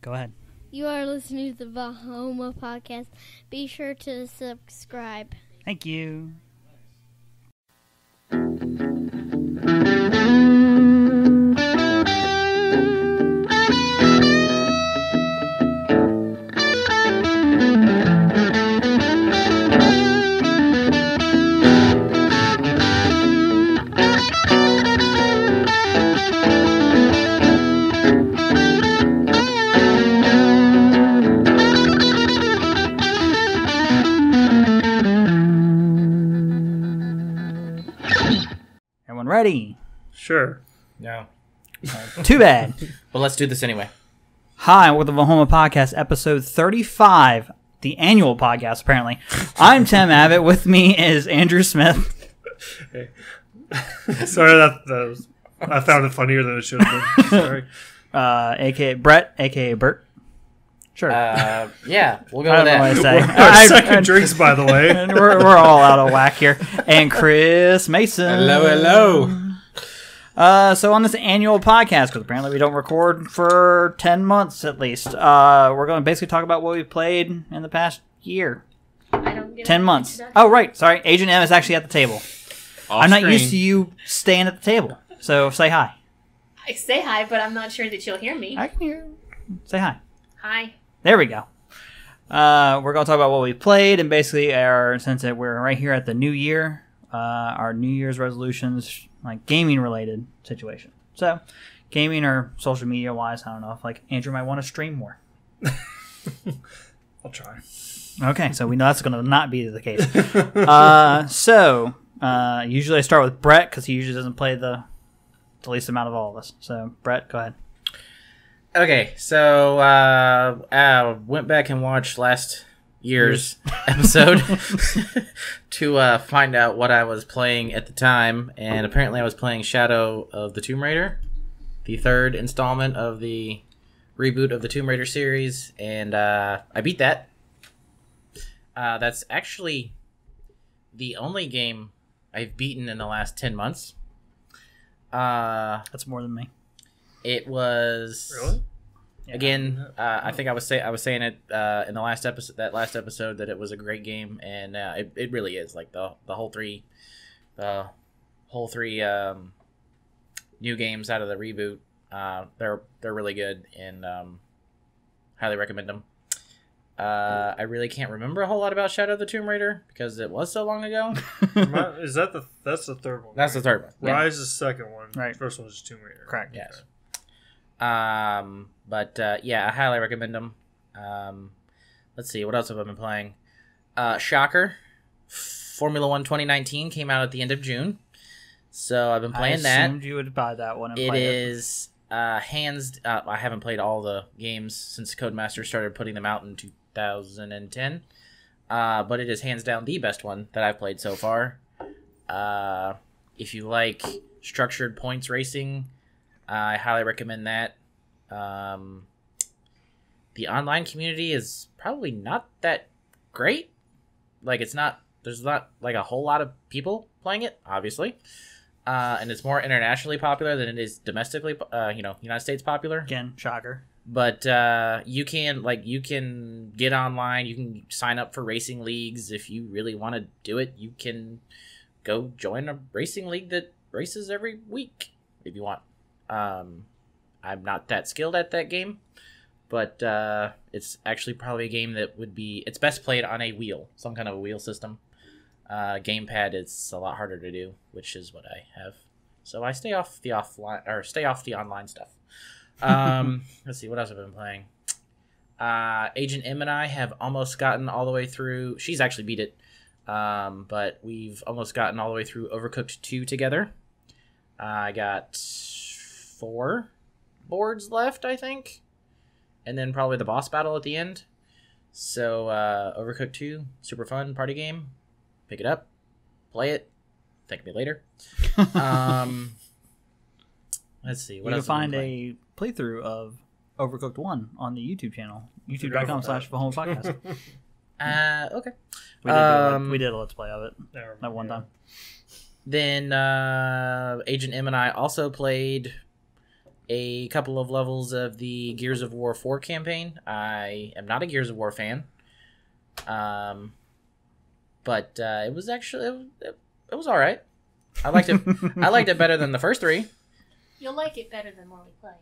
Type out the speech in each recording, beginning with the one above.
Go ahead. You are listening to the Vahoma podcast. Be sure to subscribe. Thank you. Sure. No. Too bad. But let's do this anyway. Hi, we're the Vahoma Podcast, episode 35, the annual podcast, apparently. I'm Tim Abbott. With me is Andrew Smith. Sorry that, that was, I found it funnier than it should have been. Sorry. uh, aka Brett, aka Bert. Sure. Uh, yeah, we'll go I with don't what I that. say. Our I- second I- drinks, by the way. and we're, we're all out of whack here. And Chris Mason. Hello, hello. Uh, so on this annual podcast, because apparently we don't record for 10 months at least, uh, we're going to basically talk about what we've played in the past year. I don't get 10 months. Oh, right. Sorry. Agent M is actually at the table. I'm not used to you staying at the table. So say hi. I say hi, but I'm not sure that you'll hear me. I can hear. Say hi. Hi. There we go. Uh, we're going to talk about what we played and basically our since that we're right here at the new year, uh, our New Year's resolutions, like gaming related situation. So, gaming or social media wise, I don't know if like Andrew might want to stream more. I'll try. Okay, so we know that's going to not be the case. uh, so uh, usually I start with Brett because he usually doesn't play the the least amount of all of us. So Brett, go ahead. Okay, so uh, I went back and watched last year's episode to uh, find out what I was playing at the time, and apparently I was playing Shadow of the Tomb Raider, the third installment of the reboot of the Tomb Raider series, and uh, I beat that. Uh, that's actually the only game I've beaten in the last ten months. Uh, That's more than me. it was Really? Again uh, i think i was say i was saying it uh, in the last episode that last episode that it was a great game and uh, it, it really is like the the whole three the whole three um, new games out of the reboot uh, they're they're really good and um, highly recommend them uh, I really can't remember a whole lot about Shadow of the Tomb Raider because it was so long ago. Is that the that's the third one? That's the third one. Yeah. Rise is the second one. Right. First one is Tomb Raider. Correct. Yes. Um, but uh, yeah, I highly recommend them. Um, let's see, what else have I been playing? Uh, Shocker, Formula One 2019 came out at the end of June, so I've been I playing that. assumed you would buy that one. And It is uh, hands. Uh, I haven't played all the games since Codemaster started putting them out in 2010. Uh, but it is hands down the best one that I've played so far. Uh, if you like structured points racing, I highly recommend that. Um, the online community is probably not that great. Like it's not. There's not like a whole lot of people playing it, obviously uh, and it's more internationally popular than it is domestically, uh, you know, United States popular. Again, shocker. But uh, you can like you can get online. You can sign up for racing leagues if you really want to do it. You can go join a racing league that races every week if you want. Um, I'm not that skilled at that game, but uh, it's actually probably a game that would be it's best played on a wheel, some kind of a wheel system. Uh, gamepad is a lot harder to do, which is what I have. So I stay off the offline or stay off the online stuff. Um, let's see what else I've been playing. Uh, Agent M and I have almost gotten all the way through. She's actually beat it, um, but we've almost gotten all the way through Overcooked two together. I got four boards left, I think, and then probably the boss battle at the end. So uh, Overcooked two, super fun party game. Pick it up, play it. Thank me later. Um, let's see. You What can else have I find a playthrough of Overcooked One on the YouTube channel, youtube.com about slash that. Home Podcast. Uh, okay. We did, do a, Um, we did a let's play of it There, that one yeah. time. Then uh, Agent M and I also played a couple of levels of the Gears of War 4 campaign. I am not a Gears of War fan. Um, but uh, it was actually it, it, it was all right. I liked it. I liked it better than the first three. You'll like it better than when we play.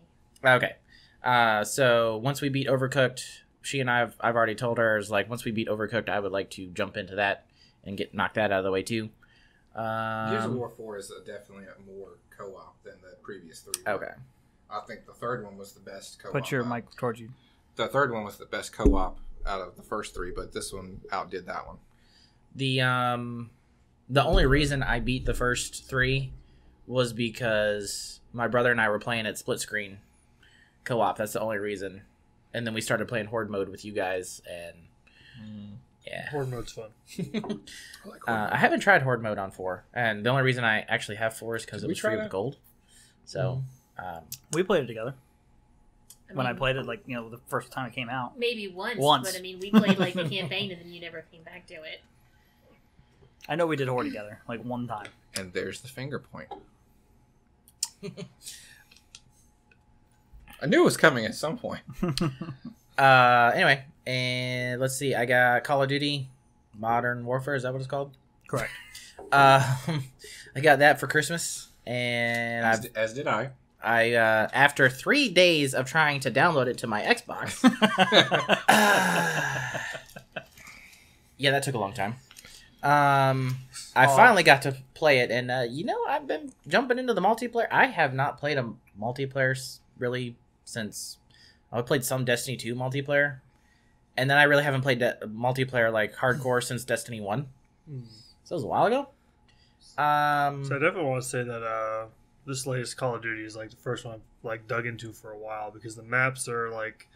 Okay. Uh, so once we beat Overcooked, she and I've I've already told her is like once we beat Overcooked, I would like to jump into that and get knock that out of the way too. Um, Gears of War Four is a, definitely a more co-op than the previous three. were. Okay. I think the third one was the best co-op. Put your out- mic towards you. The third one was the best co-op out of the first three, but this one outdid that one. The um the only reason I beat the first three was because my brother and I were playing at split screen co-op. That's the only reason. And then we started playing horde mode with you guys, and yeah. Horde mode's fun. I like Uh, I haven't tried horde mode on four, and the only reason I actually have four is because it was free with gold. So, um, We played it together when I played it, like you know, the first time it came out. Maybe once, Once. but I mean, we played like the campaign, and then you never came back to it. I know we did Horde together, like one time. and there's the finger point. I knew it was coming at some point. uh, anyway, and let's see. I got Call of Duty Modern Warfare. Is that what it's called? Correct. Uh, I got that for Christmas, and As, d- as did I. I uh, after three days of trying to download it to my Xbox. yeah, that took a long time. Um, I Oh. finally got to play it, and uh, you know, I've been jumping into the multiplayer. I have not played a multiplayer really since I played some Destiny two multiplayer, and then I really haven't played de- multiplayer like hardcore since Destiny one. So it was a while ago. Um, So I definitely want to say that uh, this latest Call of Duty is like the first one I've like dug into for a while because the maps are like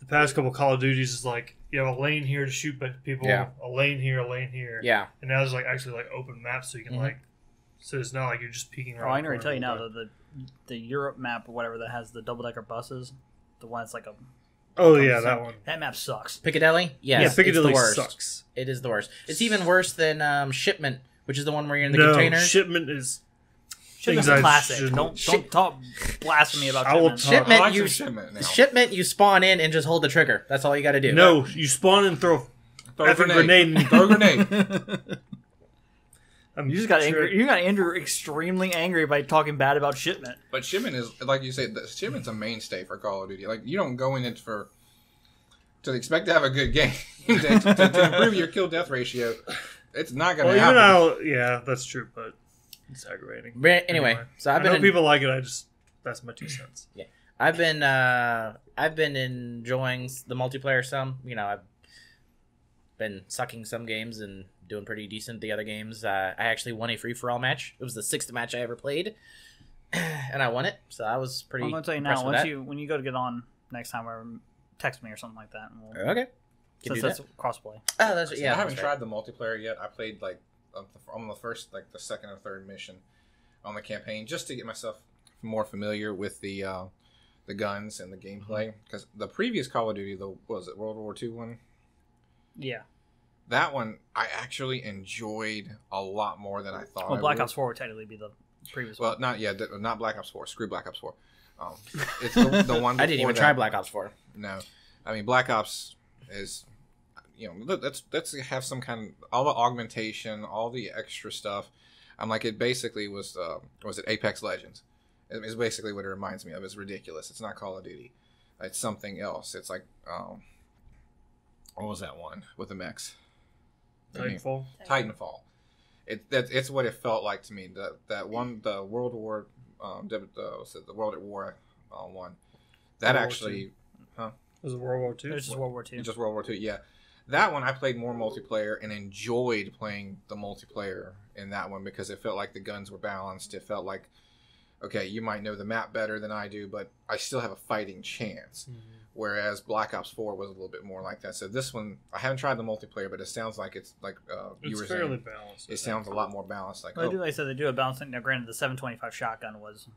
the past couple Call of Duties is like you have a lane here to shoot at people, Yeah. a lane here, a lane here, yeah, and now there's like actually like open maps so you can Mhm. like so it's not like you're just peeking around. Oh, around. I the can already tell you now corner, that the the Europe map or whatever that has the double decker buses, the one that's like a Oh yeah, that one. that map sucks. Piccadilly. Yes, yeah, it's Piccadilly the worst. sucks. It is the worst. It's even worse than um, Shipment, which is the one where you're in the no, container. shipment is Shipment's Things I a classic. shouldn't- Don't Shit. don't talk blasphemy about I will Shipment. talk- Shipment, I like you- some shipment now. Shipment, you spawn in and just hold the trigger. That's all you got to do. no. You spawn and throw. Throw a effing grenade. grenade. Throw a grenade. I'm you just got sure- angry. You got Andrew extremely angry by talking bad about Shipment. But shipment is like you say. The, shipment's a mainstay for Call of Duty. Like you don't go in it for to expect to have a good game to, to, to improve your kill death ratio. It's not going Well, to even happen. now, yeah, that's true, but it's aggravating. But anyway, so I've I been know en- people like it. I just that's my two cents. Yeah, I've been uh, I've been enjoying the multiplayer some. You know, I've been sucking some games and doing pretty decent the other games. Uh, I actually won a free for all match. It was the sixth match I ever played, and I won it. So I was pretty. I'm gonna tell you now. Once that. you when you go to get on next time, or text me or something like that. And we'll, okay. Can since do that's that. crossplay. Oh, that's See, yeah. I haven't that's right. tried the multiplayer yet. I played like on the- on the first, like the second or third mission on the campaign, just to get myself more familiar with the uh, the guns and the gameplay. Because the previous Call of Duty, the what was it World War II one? Yeah. That one I actually enjoyed a lot more than I thought. Well, I Black would. Ops Four would technically be the previous Well, one. not yeah, th- not Black Ops Four. Screw Black Ops Four. Um, it's the, the one. I didn't before even try. Black Ops Four. No, I mean Black Ops is, you know, let- let's let's have some kind of all the augmentation, all the extra stuff. I'm like it basically was uh, was it Apex Legends? It- It's basically what it reminds me of. It's ridiculous. It's not Call of Duty. It's something else. It's like um, what was that one with the mechs? Titanfall. Titanfall. It that it's what it felt like to me. That that one, the World War, um, the, the, it, the World at War, uh, one. That World War actually, Was World War It Two? was just World War Two. just World War Two. Yeah, that one I played more multiplayer and enjoyed playing the multiplayer in that one because it felt like the guns were balanced. It felt like, okay, you might know the map better than I do, but I still have a fighting chance. Whereas Black Ops Four was a little bit more like that. So this one, I haven't tried the multiplayer, but it sounds like it's like uh, you were fairly saying. balanced. It sounds a lot more balanced. Like, Well, oh, they do. Like I said they do a balancing. Now, granted, the 725 shotgun was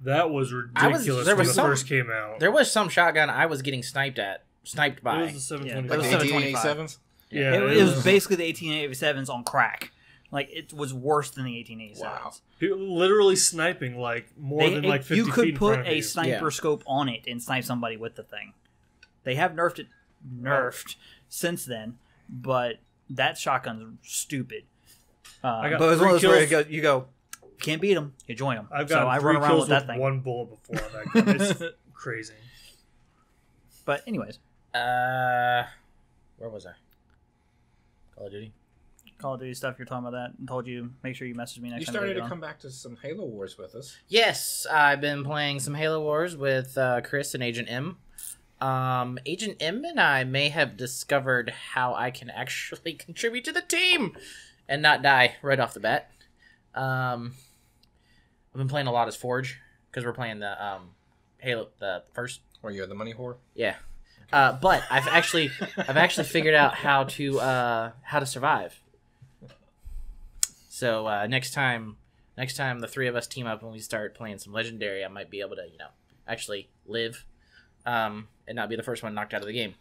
That was I was- ridiculous there when was it some- first came out. There was some shotgun I was getting sniped at, sniped it by. was the Yeah, 725. it like was the 1887s. Yeah, it, it was basically the 1887s on crack. Like it was worse than the 1887s. Wow. People literally sniping like more They- than it- like 50 you feet could in put front of a you. sniper Yeah. scope on it and snipe somebody with the thing. They have nerfed it, nerfed since then, but that shotgun's stupid. Uh, I got but it's one of three those where you kills. go, you go, can't beat them, you join them. I've so got I three run around kills with that thing. one bullet before that gun. It's crazy. But anyways, Uh, where was I? Call of Duty. Call of Duty stuff. You're talking about that. and told you make sure you message me next You time. started we to on. come back to some Halo Wars with us. Yes, I've been playing some Halo Wars with uh, Chris and Agent M. Um, Agent M and I may have discovered how I can actually contribute to the team and not die right off the bat. Um, I've been playing a lot as Forge because we're playing the um, Halo the first Were you're the money whore? Yeah. Uh, but I've actually I've actually figured out how to uh, how to survive. So uh, next time next time the three of us team up and we start playing some legendary, I might be able to, you know, actually live um, and not be the first one knocked out of the game.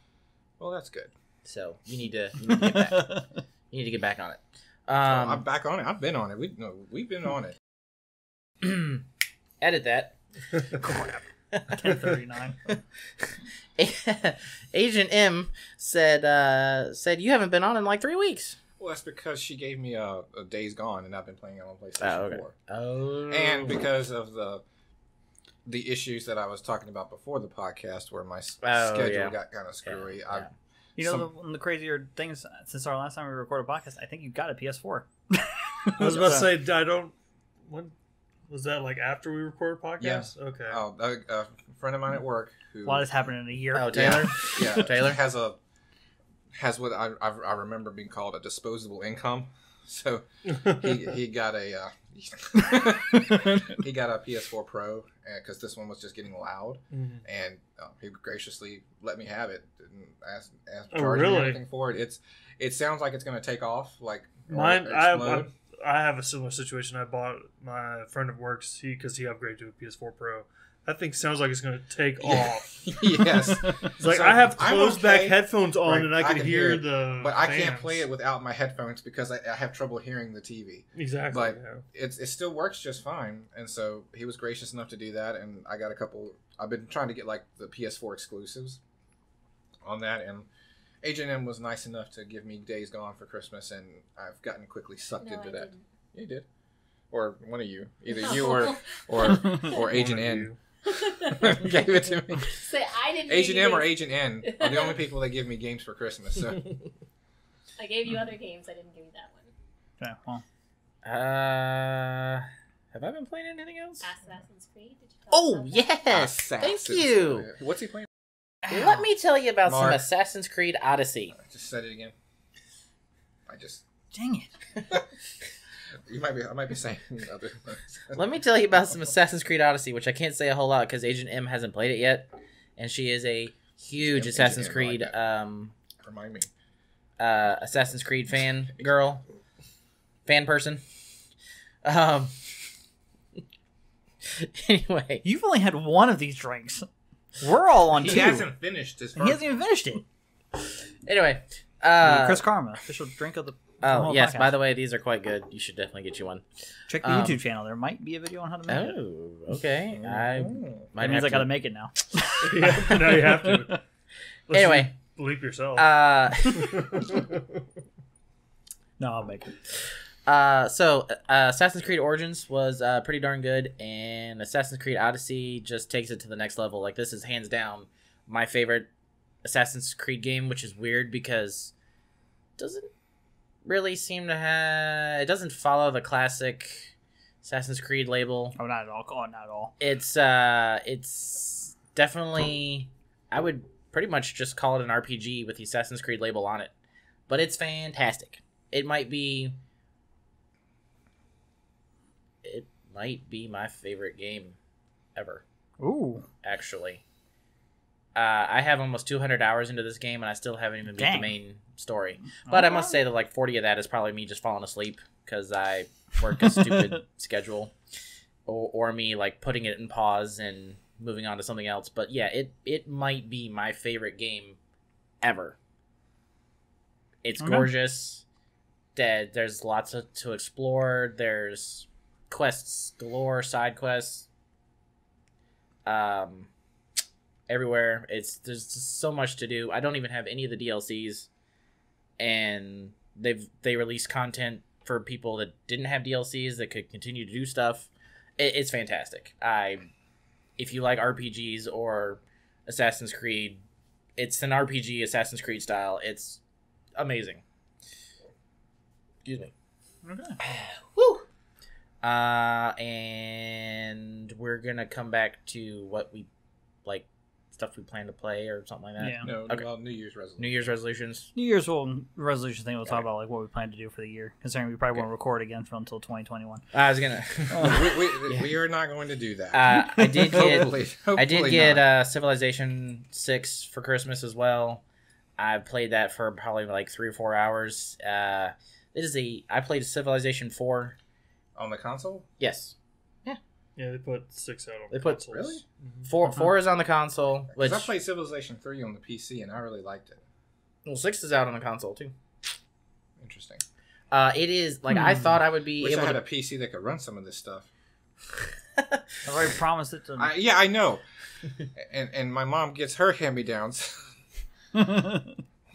Well, that's good. So you need to you need to get back. you need to get back on it. Oh, I'm Um, back on it. I've been on it. We no, we've been on it. edit that. Crap. 1039. Agent M said uh, said you haven't been on in like three weeks. Well, that's because she gave me a, a Days Gone, and I've been playing it on PlayStation Oh, okay. 4. Oh, And because of the the issues that I was talking about before the podcast, where my Oh, schedule yeah. got kind of screwy, Yeah, I, yeah. You know, Some- the, the crazier things since our last time we recorded a podcast, I think you got a PS4. I was about to say I don't. When was that? Like after we recorded podcast? Yeah. Okay. oh, a, a friend of mine at work who A lot has happened in a year. Oh, Taylor. yeah, Taylor? has a has what I, I I remember being called a disposable income. So he he got a uh, he got a PS4 Pro because this one was just getting loud, Mhm. and uh, he graciously let me have it. Didn't ask ask Oh, charge me anything for it. It's it sounds like it's going to take off like or Mine, I, I, explode. I have a similar situation. I bought my friend of works he because he upgraded to a PS4 Pro. That thing sounds like it's going to take off. yes, It's like So, I have closed back headphones on Right, and I I can, can hear, hear the. but I can't play it without my headphones because I, I have trouble hearing the TV. exactly. but- yeah. it's it still works just fine. And so he was gracious enough to do that, and I got a couple. I've been trying to get like the PS4 exclusives on that, and Agent M was nice enough to give me Days Gone for Christmas, and I've gotten quickly sucked No, into I that. didn't. Yeah, you did, or one of you, either No. you or or or Agent N gave it to me. Say I didn't. Agent give M or. Agent N are the only people that give me games for Christmas. So I gave you other games. I didn't give you that one. Okay, well, Uh, have I been playing anything else? Assassin's Creed. Did you Oh about that? yes, thank Assassins. you. What's he playing? Let me tell you about some Assassin's Creed Odyssey. I just said it again. I just dang it. you might be I might be saying other. Let me tell you about some Assassin's Creed Odyssey, which I can't say a whole lot because Agent M hasn't played it yet, and she is a huge Agent Assassin's M, I Creed like um Remind me. uh Assassin's Creed fan girl, fan person. Um. anyway, You've only had one of these drinks. We're all on He two. hasn't finished his And he hasn't even finished it. anyway. Uh, Chris Karma, official drink of the. oh yes, podcast. by the way, these are quite good. You should definitely get you one. Check the um, YouTube channel. There might be a video on how to make it. Oh, okay. I might That means have I got to make it now. yeah, now you have to. Unless Anyway, you bleep yourself. uh. no, I'll make it. Uh, so uh, Assassin's Creed Origins was uh, pretty darn good, and Assassin's Creed Odyssey just takes it to the next level. Like this is hands down my favorite Assassin's Creed game, which is weird because it doesn't really seem to have it doesn't follow the classic Assassin's Creed label. Oh, not at all. Oh, not at all. It's uh, it's definitely I would pretty much just call it an RPG with the Assassin's Creed label on it, but it's fantastic. It might be it might be my favorite game ever, Ooh. actually. Uh, I have almost 200 hours into this game, and I still haven't even beat Dang. the main story. But I must say that like 40 of that is probably me just falling asleep because I work a stupid schedule, or, or me like putting it in pause and moving on to something else. But yeah, it it might be my favorite game ever. It's Okay. gorgeous. there's lots of, to explore. There's quests galore, side quests, um, everywhere. It's there's just so much to do. I don't even have any of the DLCs, and they've they released content for people that didn't have DLCs that could continue to do stuff. It, it's fantastic. I, if you like RPGs or Assassin's Creed, it's an RPG Assassin's Creed style. It's amazing. Excuse me. Okay. Woo. Uh, and we're gonna come back to what we like, stuff we plan to play or something like that. Yeah. No, Okay. well, New Year's resolutions. New Year's resolutions. New Year's will resolution thing. We'll talk Okay. about like what we plan to do for the year, considering we probably Okay. won't record again for until 2021. I was gonna. we, we, Yeah. we are not going to do that. uh, I did get. hopefully, I did get uh, Civilization Six for Christmas as well. I played that for probably like three or four hours. Uh, it is a. I played Civilization Four. On the console. Yes, Yeah, Yeah, they put six out on They put- consoles. Really? Mhm. 4 Uh-huh. Four is on the console, Which I played Civilization Three on the PC and I really liked it. well, Six is out on the console too. Interesting. Uh, it is like I Hmm. thought I would be Wish I able had to. a PC that could run some of this stuff. I've already promised it to. I, yeah, I know. and and my mom gets her hand me downs.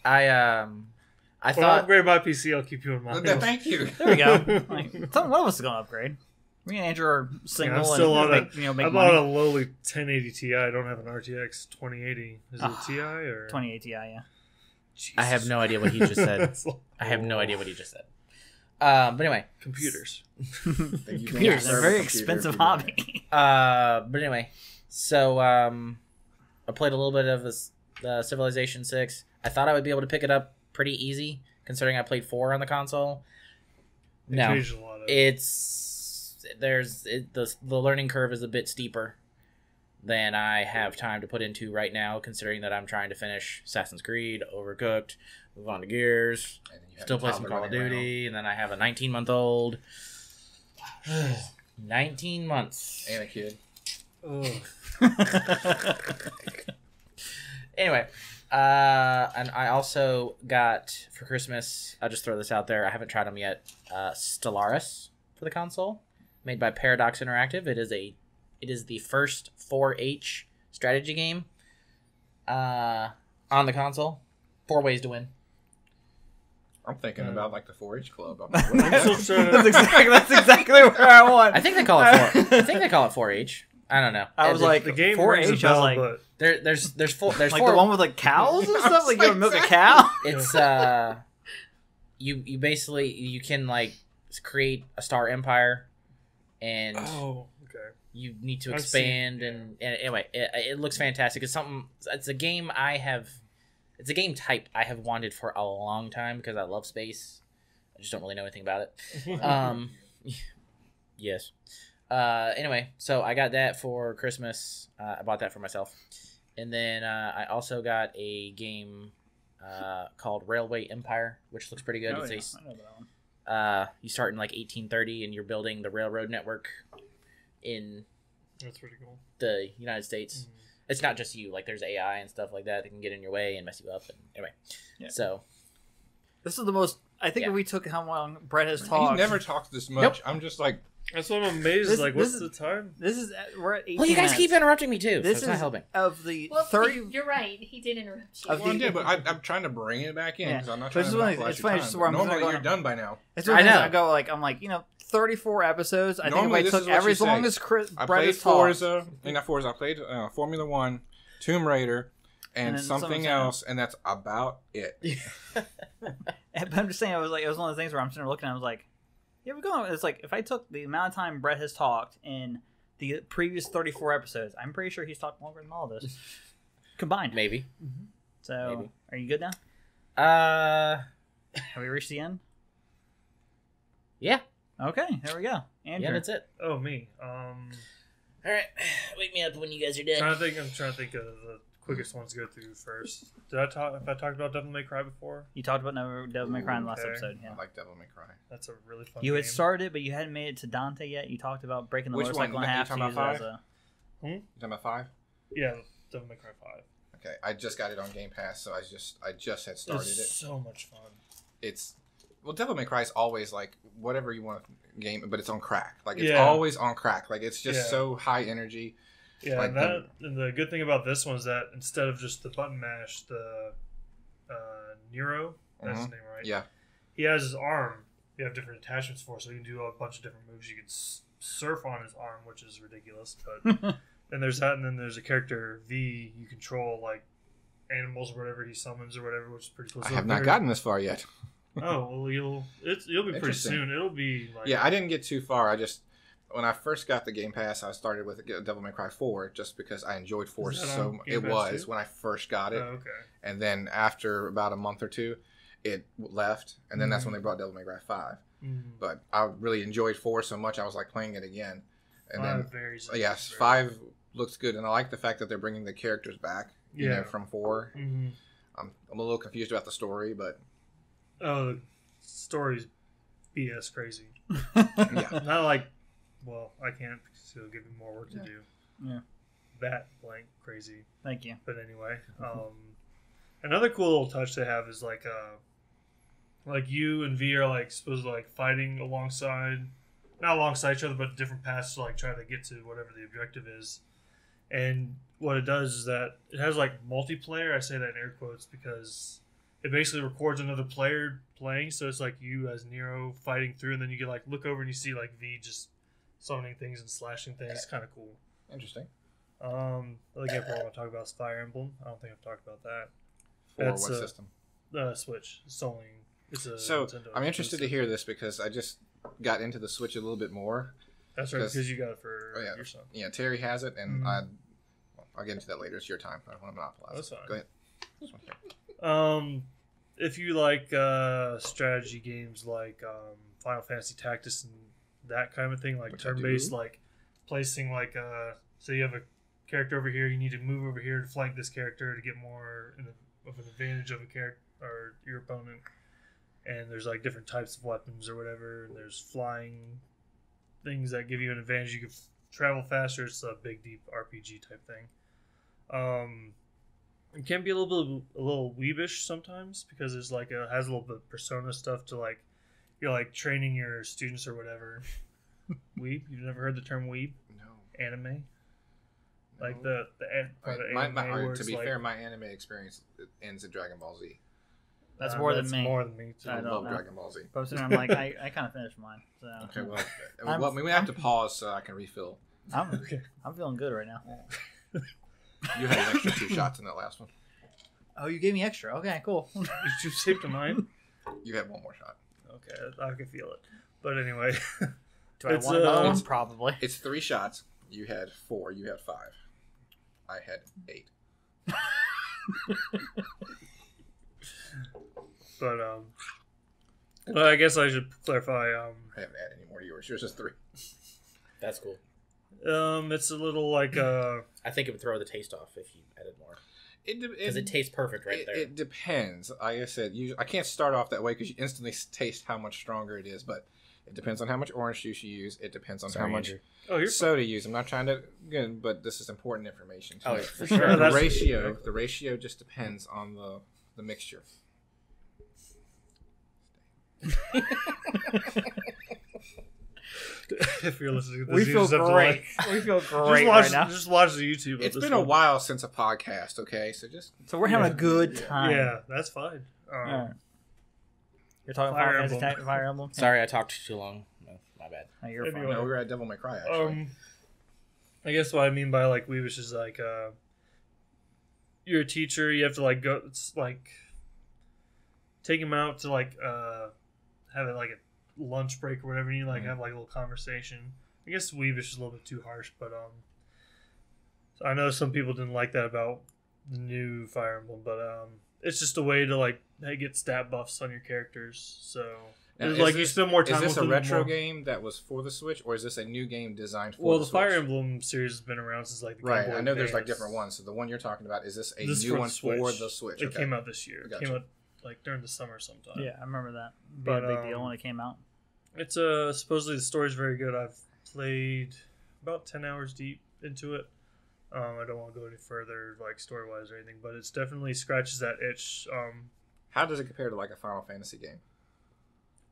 I um, I When I thought upgrade my PC, I'll keep you in mind. Thank you. There we go. Like, some, one of us is gonna upgrade. Me and Andrew are single I'm still and on make, a- you know I make bought money. a lowly 1080 Ti. I don't have an RTX 2080. Is it Ah, a Ti or 2080 Ti, yeah. I have no idea what he just said. I have no idea what he just said. Um, but anyway, Computers. Then you can Computers are a very computer expensive if you want. hobby. Uh, but anyway, so um, I played a little bit of this uh, Civilization Six. I thought I would be able to pick it up pretty easy, considering I played four on the console. They No, a lot of it's there's it, the the learning curve is a bit steeper than I have time to put into right now, considering that I'm trying to finish Assassin's Creed, Overcooked, move on to Gears, And then you have still play some Call of running around. Duty, and then I have a 19 month old. 19 months. and a kid. Anyway, uh, and I also got for Christmas. I'll just throw this out there. I haven't tried them yet. Uh, Stellaris for the console, made by Paradox Interactive. It is a, it is the first 4H strategy game. Uh, on the console, four ways to win. I'm thinking Hmm. about like the 4-H club. I'm that's, like, what is that? exactly, that's exactly where I want. I think they call it four. I think they call it 4H. I don't know. I was like, the game 4H, rings I a was bell, like- but there, there's there's four there's like four the one with like cows and stuff. was Like you like, milk a cow. it's uh you you basically you can like create a star empire and oh, okay. you need to I've seen- expand and, and anyway it, it looks fantastic it's something it's a game i have it's a game type i have wanted for a long time because i love space i just don't really know anything about it um yes uh anyway so i got that for christmas uh, i bought that for myself and then uh, i also got a game uh, called railway empire which looks pretty good Oh, it's a yeah, s- I know that one. uh, you start in like 1830 and you're building the railroad network in That's pretty cool. the united states Mhm. it's not just you like there's ai and stuff like that that can get in your way and mess you up and anyway Yeah. so This is the most. I think Yeah. if we took how long Brett has talked. He's never talked this much. I'm just like, That's what I'm amazed. This- like, what's is- the time? This is we're at 18 well you guys minutes. keep interrupting me too This so it's is not helping of the Well, 30. you're right. He did interrupt you. Of well, the- yeah, but I, I'm trying to bring it back in Yeah. because I'm not But trying this to is what- monopolize it's your funny, time. this is where I'm Normally, gonna- you're done by now. It's one of I the things know. I go like I'm like you know 34 episodes. I Normally, think if this I is took what every you as long say. as Chris I Brett played has talked. Forza, and not Forza. I played uh, Formula One, Tomb Raider, and, And then something something else, and that's about it. But I'm just saying, it was like, it was one of the things where I'm sitting there looking. I was like, yeah, we're going. It's like if I took the amount of time Brett has talked in the previous 34 episodes, I'm pretty sure he's talked longer than all of this combined. maybe So, maybe. are you good now? uh Have we reached the end? yeah Okay, there we go. Andrew, yeah that's it Oh, me. Um, all right wake me up when you guys are dead. trying done to think. I'm trying to think of the quickest ones to go through first. Did I talk? If I talked about Devil May Cry before, you talked about Never Devil May Cry in the last Okay. episode. Yeah. I like Devil May Cry. that's a really fun. You had started it, but you hadn't made it to Dante yet. You talked about breaking the Which one? motorcycle in half to talking use it about as a. Hmm? You talking about five? Yeah, Devil May Cry Five. Okay, I just got it on Game Pass, so I just I just had started It's it. so much fun. It's well, Devil May Cry is always like whatever you want to game, but it's on crack. Like it's Yeah. always on crack. Like it's just Yeah. so high energy. Yeah, Like and that and the good thing about this one is that instead of just the button mash, the uh, Nero, that's his Mhm. name, right? Yeah. He has his arm. You have different attachments for, so you can do a bunch of different moves. You can s- surf on his arm, which is ridiculous. But then there's that, and then there's a character V. You control like animals or whatever he summons or whatever, which is pretty cool. I have not gotten this far yet. Oh well, you'll it's you'll be pretty soon. It'll be like Yeah, I didn't get too far. I just when I first got the Game Pass, I started with Devil May Cry Four just because I enjoyed Four so. on mu- Game It Pass was too? when I first got Oh, it, okay. and then after about a month or two, it left, and then that's when they brought Devil May Cry Five. Mm. But I really enjoyed Four so much, I was like playing it again, and then Five varies- Uh, yes, very- five looks good, and I like the fact that they're bringing the characters back. You Yeah. know, from four. Mhm. I'm, I'm a little confused about the story, but Oh, the story's BS crazy. yeah, Not like, well, I can't because it'll give me more work to Yeah. do. Yeah. That blank crazy. Thank you. But anyway, um, another cool little touch they have is like, uh, like you and V are like supposed to like fighting alongside, not alongside each other, but different paths to like try to get to whatever the objective is. And what it does is that it has like multiplayer. I say that in air quotes because it basically records another player playing. So it's like you as Nero fighting through, and then you get like look over and you see like V just summoning things and slashing things. It's kind of cool. interesting. Um, the game I want to talk about is Fire Emblem. I don't think I've talked about that. For That's, what uh, system? The Switch. It's only it's a So Nintendo I'm interested to hear this because I just got into the Switch a little bit more. That's right, because you got it for Oh, yeah. your son. Yeah, Terry has it, and Mhm. I. I'll get into that later. It's your time. I don't want to monopolize. That's fine. Go ahead. This one here. Um, if you like uh, strategy games like um, Final Fantasy Tactics and that kind of thing, like turn-based, like placing like uh, so you have a character over here, you need to move over here to flank this character to get more of an advantage of a character or your opponent. And there's like different types of weapons or whatever. And there's flying things that give you an advantage. You can f- travel faster. It's a big, deep RPG type thing. Um, it can be a little bit a little weebish sometimes because it's like a has a little bit of persona stuff to like you're like training your students or whatever. weeb? You've never heard the term weep? No. Anime? Like no. the the an- All part right, of my, anime my, all right, to be like- fair, my anime experience ends at Dragon Ball Z. That's uh, more than that's me. More than me too. I I love know. Dragon Ball Z. Posting, I'm like, I, I kind of finished mine. So Okay, well, I'm- well, we may have to pause so I can refill. I'm, Okay. I'm feeling good right now. You had an extra two shots in that last one. Oh, you gave me extra. Okay, cool. Did you save to mine? You had one more shot. Okay, I can feel it. But anyway, Do I It's, want another uh, one? Probably. It's three shots. You had four. You had five. I had eight. but um, well, I guess I should clarify. Um, I haven't added any more to yours. Yours is three. That's cool. um, it's a little like uh, I think it would throw the taste off if you added more It, de- because it, tastes perfect right it, there. it depends. Like I said, you, I can't start off that way because you instantly taste how much stronger it is. But it depends on how much orange juice you use. It depends on Sorry, how much oh, you're soda you use. I'm not trying to, again, but this is important information. Oh, too. for sure. the ratio, the ratio just depends on the the mixture. if you're listening to this, We feel just to, great. like- we feel just great watch, right now. just watch the YouTube. It's this been a one. while since a podcast. Okay, so just So we're having Yeah. a good time. Yeah, that's fine. Um, Alright. You're talking Fire Fire Emblem. Tactics, Fire Emblem. Sorry, I talked too long. No, my bad. No, you're Anyway. fine. no, we were at Devil May Cry actually. Um, I guess what I mean by like Weebish is like uh, you're a teacher. You have to like go. It's like take him out to like uh, have it like a lunch break or whatever. And you like Mhm. have like a little conversation. I guess Weebish is a little bit too harsh, but um, I know some people didn't like that about the new Fire Emblem, but um, it's just a way to like get stat buffs on your characters. So Now, it's is like you spend more time. Is this with a retro more- game that was for the Switch, or is this a new game designed for Well, the, the Fire Switch? Emblem series has been around since like the Game Right, Boy I know there's like different ones. So the one you're talking about is this a This new for the one for the Switch? It okay. came out this year. It Gotcha. came out like during the summer sometime. Yeah, I remember that. But, But, a big deal um, when it came out. It's uh supposedly the story's very good. I've played about ten hours deep into it. Um, I don't want to go any further, like story wise or anything, but it's definitely scratches that itch. Um, How does it compare to like a Final Fantasy game?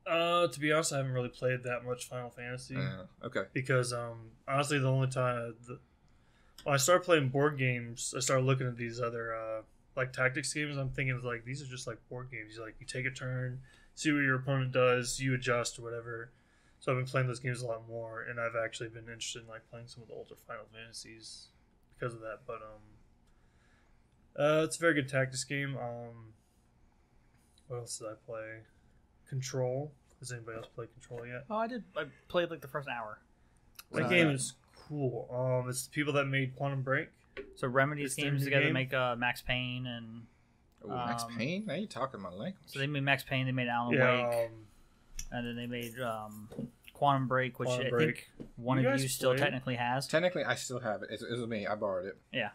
Uh, to be honest, I haven't really played that much Final Fantasy Uh, okay. because, um, honestly, the only time the, when I started playing board games, I started looking at these other uh, like tactics games. I'm thinking of like these are just like board games. You like you take a turn, see what your opponent does, you adjust or whatever. So I've been playing those games a lot more, and I've actually been interested in like playing some of the older Final Fantasies because of that. But um, uh, it's a very good tactics game. Um, what else did I play? Control. Has anybody else played Control yet? Oh, I did. I played like the first hour. That Uh, game is cool. Um, it's the people that made Quantum Break. So Remedy's It's games together game? make uh, Max Payne, and Ooh, Max Um, Payne. Now you talking my language. so they made Max Payne. They made Alan Yeah. Wake, Um, and then they made um, Quantum Break, which Quantum I Break. think one You of you still played? technically has. Technically, I still have it. It, it was me. I borrowed it. Yeah.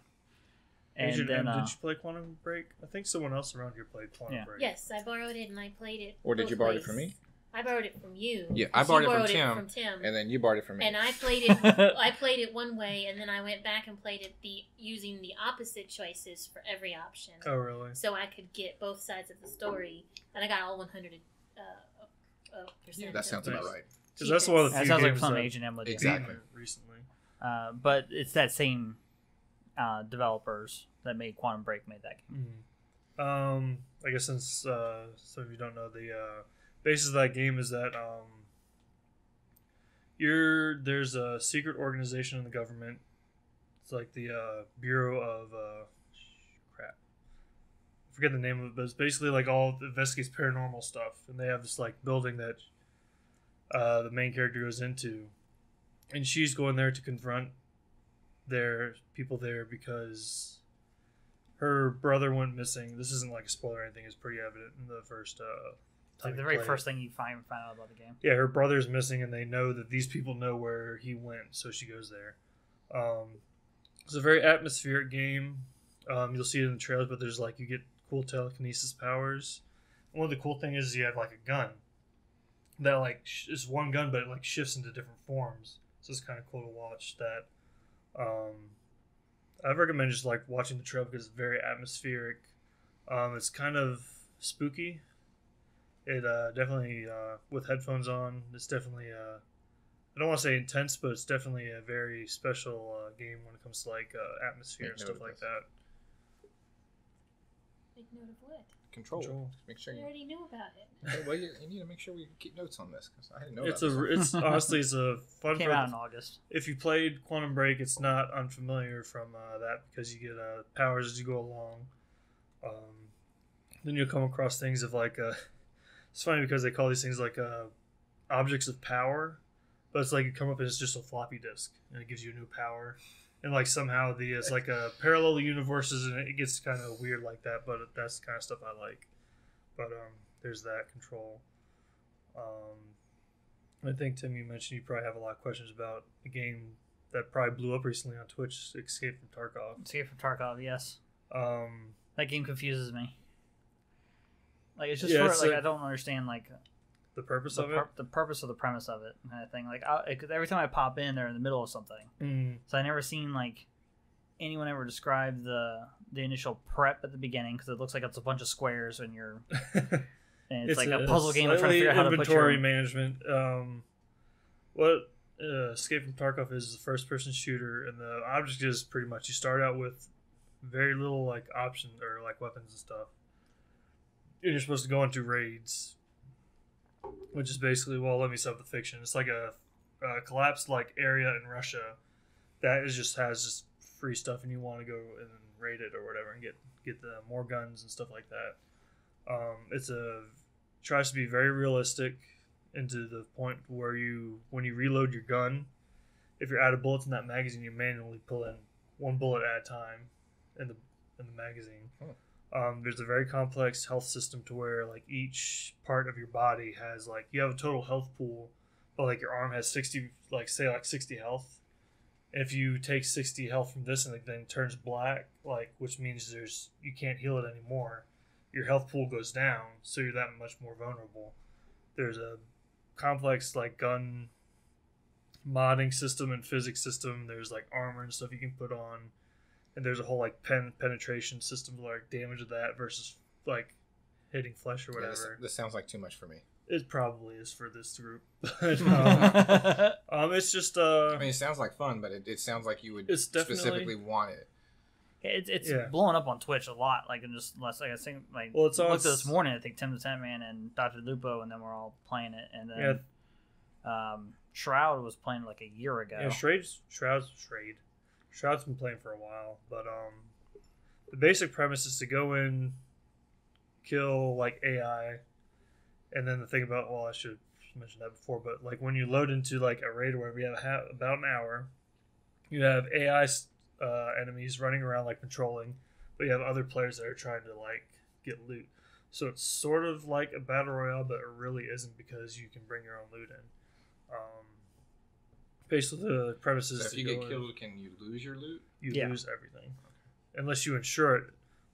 And Adrian, then did uh, you play Quantum Break? I think someone else around here played Quantum Yeah. Break. Yes, I borrowed it and I played it. Or did you borrow it ways. from me? I borrowed it from you. Yeah, I She borrowed it from borrowed Tim, from Tim. And then you borrowed it from me. And I played it. I played it one way, and then I went back and played it the using the opposite choices for every option, Oh, really? so I could get both sides of the story, and I got all 100 uh, uh, percent. that sounds about right. Because that's one of the that sounds like games something that Agent M would. Exactly. recently. Uh, but it's that same uh, developers that made Quantum Break made that game. Um, I guess since uh, some of you don't know, the uh, basis of that game is that um, you're there's a secret organization in the government. It's like the uh, Bureau of uh, crap. I forget the name of it, but it's basically like all investigates paranormal stuff, and they have this like building that uh, the main character goes into, and she's going there to confront their people there because her brother went missing. This isn't like a spoiler or anything. It's pretty evident in the first. Uh, like the very play it. first thing you find find out about the game. Yeah, her brother's missing, and they know that these people know where he went, so she goes there. Um, it's a very atmospheric game. Um, you'll see it in the trailers, but there's like you get cool telekinesis powers. And one of the cool things is you have like a gun that like sh- is one gun, but it like shifts into different forms. So it's kind of cool to watch that. Um, I recommend just like watching the trailer because it's very atmospheric. Um, it's kind of spooky. It uh, definitely uh, with headphones on. It's definitely uh, I don't want to say intense, but it's definitely a very special uh, game when it comes to like uh, atmosphere Make and stuff like this. that. Make note of what? Control. Control. Make sure I you. already knew about it. Okay, well, you, you need to make sure we keep notes on this because I didn't know It's about a this. it's honestly it's a fun. Came for- out in August. if you played Quantum Break, it's not unfamiliar from uh, that because you get uh, powers as you go along. Um, then you'll come across things of like uh, it's funny because they call these things like uh, objects of power, but it's like you come up and it's just a floppy disk and it gives you a new power, and like somehow the it's like a parallel universes and it gets kind of weird like that, but that's the kind of stuff I like. But um, there's that control. Um, I think Tim, you mentioned you probably have a lot of questions about a game that probably blew up recently on Twitch, Escape from Tarkov. Escape from Tarkov. Yes, Um, that game confuses me. Like it's just Yeah, for, it's like, like- I don't understand like the purpose the, of it. the purpose of the premise of it kind of thing. Like I, every time I pop in, they're in the middle of something. Mm, So I never seen like anyone ever describe the the initial prep at the beginning because it looks like it's a bunch of squares and you're and it's, like a, puzzle game of trying to figure out how to put inventory your management. Um, what uh, Escape from Tarkov is is a first-person shooter, and the object is pretty much you start out with very little like options or like weapons and stuff. You're supposed to go into raids, which is basically well, let me sub the fiction. It's like a, a collapsed like area in Russia that is just has just free stuff, and you want to go and raid it or whatever and get get the more guns and stuff like that. Um, it's a tries to be very realistic into the point where you when you reload your gun, if you're out of bullets in that magazine, you manually pull in one bullet at a time in the in the magazine. Um, there's a very complex health system to where like each part of your body has like you have a total health pool, but like your arm has sixty like say like sixty health. If you take sixty health from this and it then turns black, like which means there's you can't heal it anymore your health pool goes down, so you're that much more vulnerable. There's a complex like gun modding system and physics system. There's like armor and stuff you can put on, and there's a whole like pen penetration system like damage of that versus like hitting flesh or Yeah, this, whatever. this sounds like too much for me. It probably is for this group. But, um, um, it's just uh, I mean, it sounds like fun, but it, it sounds like you would It's specifically want it. It's it's Yeah. blowing up on Twitch a lot. Like in just less like I think like Well, it's on looked at this morning. I think TimTheTatman and Doctor Lupo, and then we're all playing it. And then um, Shroud was playing like a year ago. yeah, Shroud's Shroud's Shroud. Shroud's been playing for a while, but um, the basic premise is to go in, kill like AI, and then the thing about well, I should have mentioned that before, but like when you load into like a raid or whatever, you have ha- about an hour. You have AI uh, enemies running around like patrolling, but you have other players that are trying to like get loot. So it's sort of like a battle royale, but it really isn't because you can bring your own loot in. Um, basically, the premise is So if you go get in- killed, can you lose your loot? you Yeah. lose everything unless you insure it.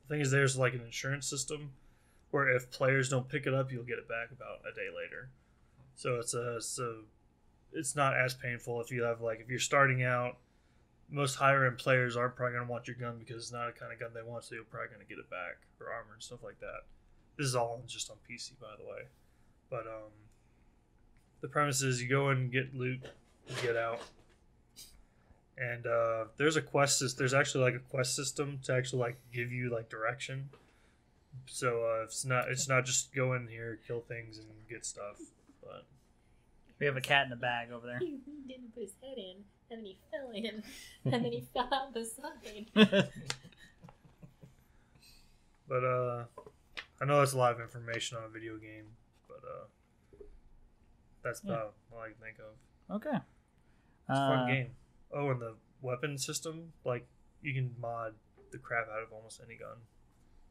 The thing is, there's like an insurance system where if players don't pick it up, you'll get it back about a day later. So it's a so it's not as painful if you have like if you're starting out. Most higher end players aren't probably going to want your gun because it's not a kind of gun they want, so you're probably going to get it back or armor and stuff like that. This is all just on PC, by the way. But um, the premise is you go and get loot, you get out, and uh, there's a quest. There's actually like a quest system to actually like give you like direction. So uh, it's not it's not just go in here, kill things, and get stuff. But We have a cat in the bag over there. He didn't put his head in, and then he fell in, and then he fell out the side. but uh, I know that's a lot of information on a video game, but uh, that's Yeah. about all I can think of. okay. It's a fun Uh, game. Oh, and the weapon system, like you can mod the crap out of almost any gun,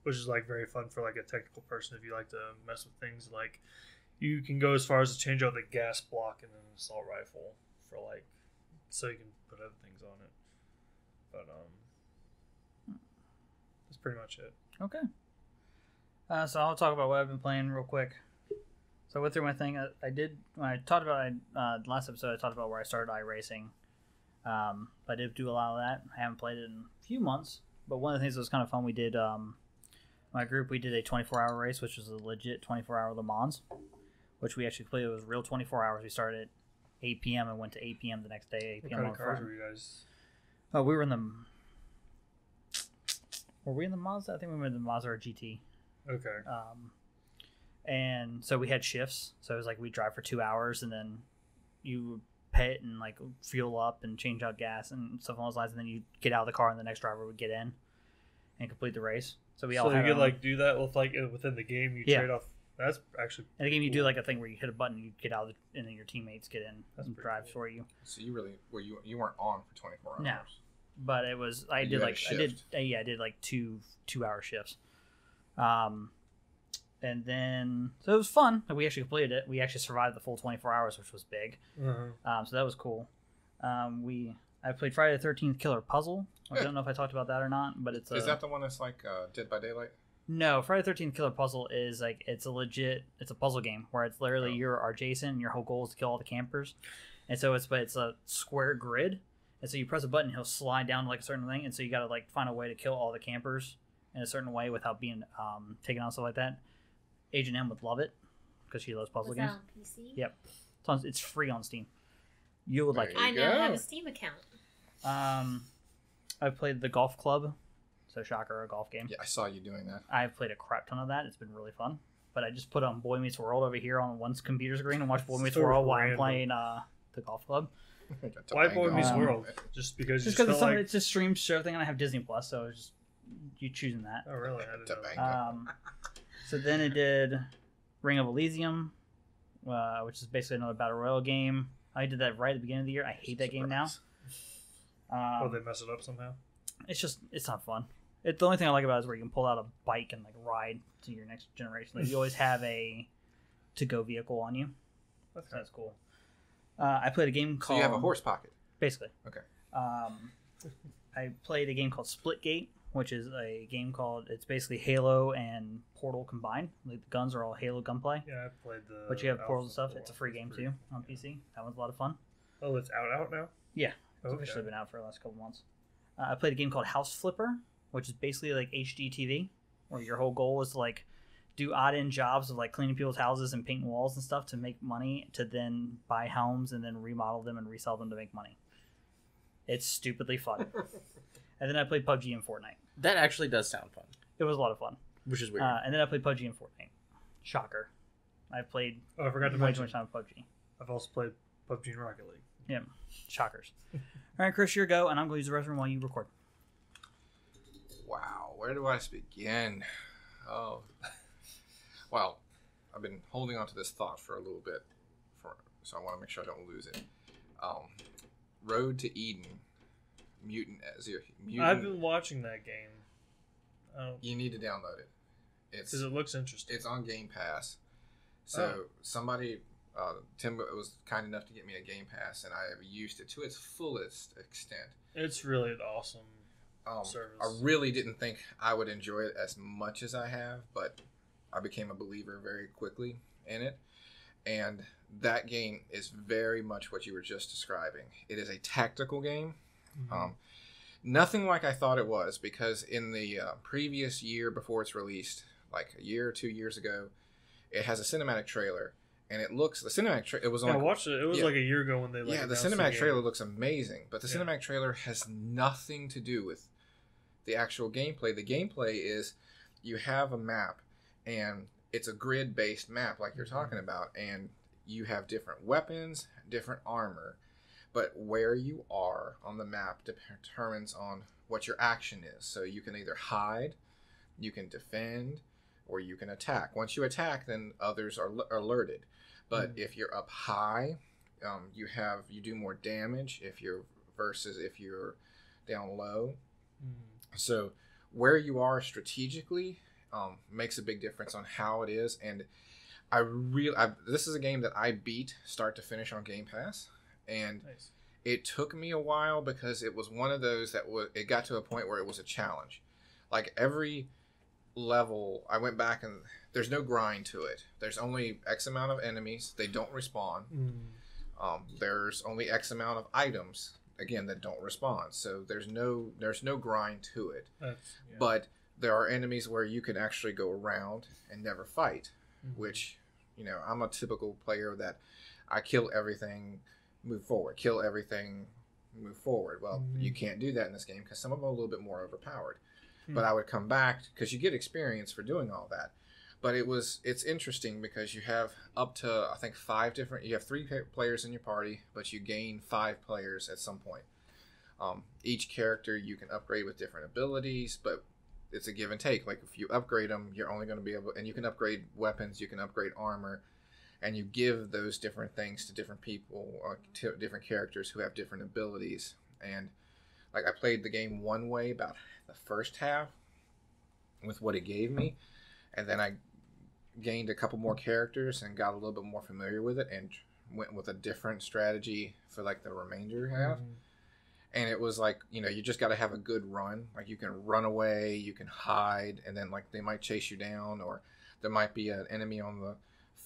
which is like very fun for like a technical person if you like to mess with things. Like you can go as far as to change out the gas block in an assault rifle for like so you can put other things on it. But um, that's pretty much it. Okay. Uh, so I'll talk about what I've been playing real quick. So I went through my thing. I, I did when I talked about uh, last episode. I talked about where I started iRacing. Um, I did do a lot of that. I haven't played it in a few months, but one of the things that was kind of fun, we did um, my group. We did a 24-hour race, which was a legit 24-hour Le Mans, which we actually played. It was real 24 hours. We started at 8 p.m. and went to 8 p.m. the next day. 8 What p.m. kind of cars were you guys? Oh, we were in the. Were we in the Mazda? I think we were in the Mazda or GT. Okay. Um, and so we had shifts. So it was like we drive for two hours, and then you would pit and like fuel up and change out gas and stuff along those lines, and then you get out of the car, and the next driver would get in and complete the race. So we all so had you our could like do that with like uh, within the game. You Yeah. trade off. That's actually in the game you do like a thing where you hit a button, you get out, of the, and then your teammates get in That's and pretty drive cool. for you. So you really well you you weren't on for 24 hours. No. but it was I You did like I did uh, yeah I did like two two hour shifts, um, and then so it was fun. We actually completed it. We actually survived the full twenty four hours, which was big. Uh-huh. Um, so that was cool. Um, we I played Friday the Thirteenth Killer Puzzle. I don't know if I talked about that or not, but it's a, Is that the one that's like uh, Dead by Daylight? no Friday the Thirteenth Killer Puzzle is like it's a legit it's a puzzle game where it's literally Oh. you're our Jason and your whole goal is to kill all the campers, and so it's but it's a square grid, and so you press a button he'll slide down to like a certain thing, and so you got to like find a way to kill all the campers in a certain way without being um, taken out stuff like that. Agent M would love it because she loves puzzle Was games. that on PC? Yep. It's, on, it's free on Steam. You would like it. I you now have a Steam account. Um, I've played the golf club, so shocker, a golf game. Yeah, I saw you doing that. I've played a crap ton of that. It's been really fun. But I just put on Boy Meets World over here on one's computer screen and watch Boy Meets So World while I'm playing uh, the golf club. Got Why Boy Meets it. World? Just because Just just because it's, like. it's a stream show thing, and I have Disney Plus, so it's just you choosing that. Oh really? I didn't know Um, so then it did Ring of Elysium, uh, which is basically another battle royale game. I did that right at the beginning of the year. I hate that game now. Um, oh, they mess it up somehow. it's just it's not fun. It, the only thing I like about it is where you can pull out a bike and like ride to your next generation. Like you always have a to go vehicle on you. That's So that's cool. Uh, I played a game So called you have a horse pocket. basically. Okay. Um, I played a game called Splitgate, which is a game called it's basically Halo and Portal combined. Like the guns are all Halo gunplay, Yeah, I played the. but you have Portal and stuff. one. It's a free game Free. too on PC. That one's a lot of fun. Oh, it's out out now. Yeah, It's Okay. officially been out for the last couple months. Uh, I played a game called House Flipper, which is basically like HGTV, where your whole goal is to like do odd end jobs of like cleaning people's houses and painting walls and stuff to make money to then buy homes and then remodel them and resell them to make money. It's stupidly fun. and then I played PUBG and Fortnite. That actually does sound fun, It was a lot of fun. which is weird. Uh, and then I played PUBG and Fortnite. Shocker. I played Oh, I forgot to way too mention. much time with PUBG. I've also played PUBG and Rocket League. Yeah, shockers. All right, Chris, your go, and I'm going to use the restroom while you record. Wow, where do I begin? Oh, well, I've been holding on to this thought for a little bit, for so I want to make sure I don't lose it. Um, Road to Eden, Mutant Zero. Mutant, I've been watching that game. Um, you need to download it. It's because it looks interesting. it's on Game Pass. So somebody, uh, Tim was kind enough to get me a Game Pass, and I have used it to its fullest extent. It's really an awesome. Um, Service. I really didn't think I would enjoy it as much as I have, but I became a believer very quickly in it. And that game is very much what you were just describing. It is a tactical game. Um, nothing like I thought it was, because in the uh, previous year before it's released, like a year or two years ago, it has a cinematic trailer, and it looks the cinematic. Tra- it was Yeah, on I watched it. It was yeah. like a year ago when they like yeah, the cinematic game. trailer looks amazing, but the Yeah. cinematic trailer has nothing to do with the actual gameplay. The gameplay is you have a map, and it's a grid based map, like you're Mhm. talking about, and you have different weapons, different armor, but where you are on the map determines on what your action is. So you can either hide, you can defend, or you can attack. Once you attack, then others are al- alerted. But Mhm. if you're up high, um, you have you do more damage if you're versus if you're down low. Mm. So where you are strategically um, makes a big difference on how it is. And I really, this is a game that I beat start to finish on Game Pass, and Nice. it took me a while because it was one of those that was. It got to a point where it was a challenge. Like every level, I went back and there's no grind to it. There's only X amount of enemies. They don't respawn. Mm. Um, there's only X amount of items again that don't respond. So there's no there's no grind to it. Yeah. But there are enemies where you can actually go around and never fight, Mhm. which you know I'm a typical player that I kill everything, move forward, kill everything, move forward. Well, Mhm. you can't do that in this game because some of them are a little bit more overpowered. Hmm. But I would come back because you get experience for doing all that. But it was it's interesting because you have up to I think five different. You have three players in your party, but you gain five players at some point. Um, each character you can upgrade with different abilities, but it's a give and take. Like if you upgrade them, you're only going to be able, and you can upgrade weapons, you can upgrade armor, and you give those different things to different people or to different characters who have different abilities. And like I played the game one way about the first half with what it gave me, and then I gained a couple more characters and got a little bit more familiar with it and went with a different strategy for like the remainder half Mhm. and it was like you know you just got to have a good run like you can run away you can hide and then like they might chase you down or there might be an enemy on the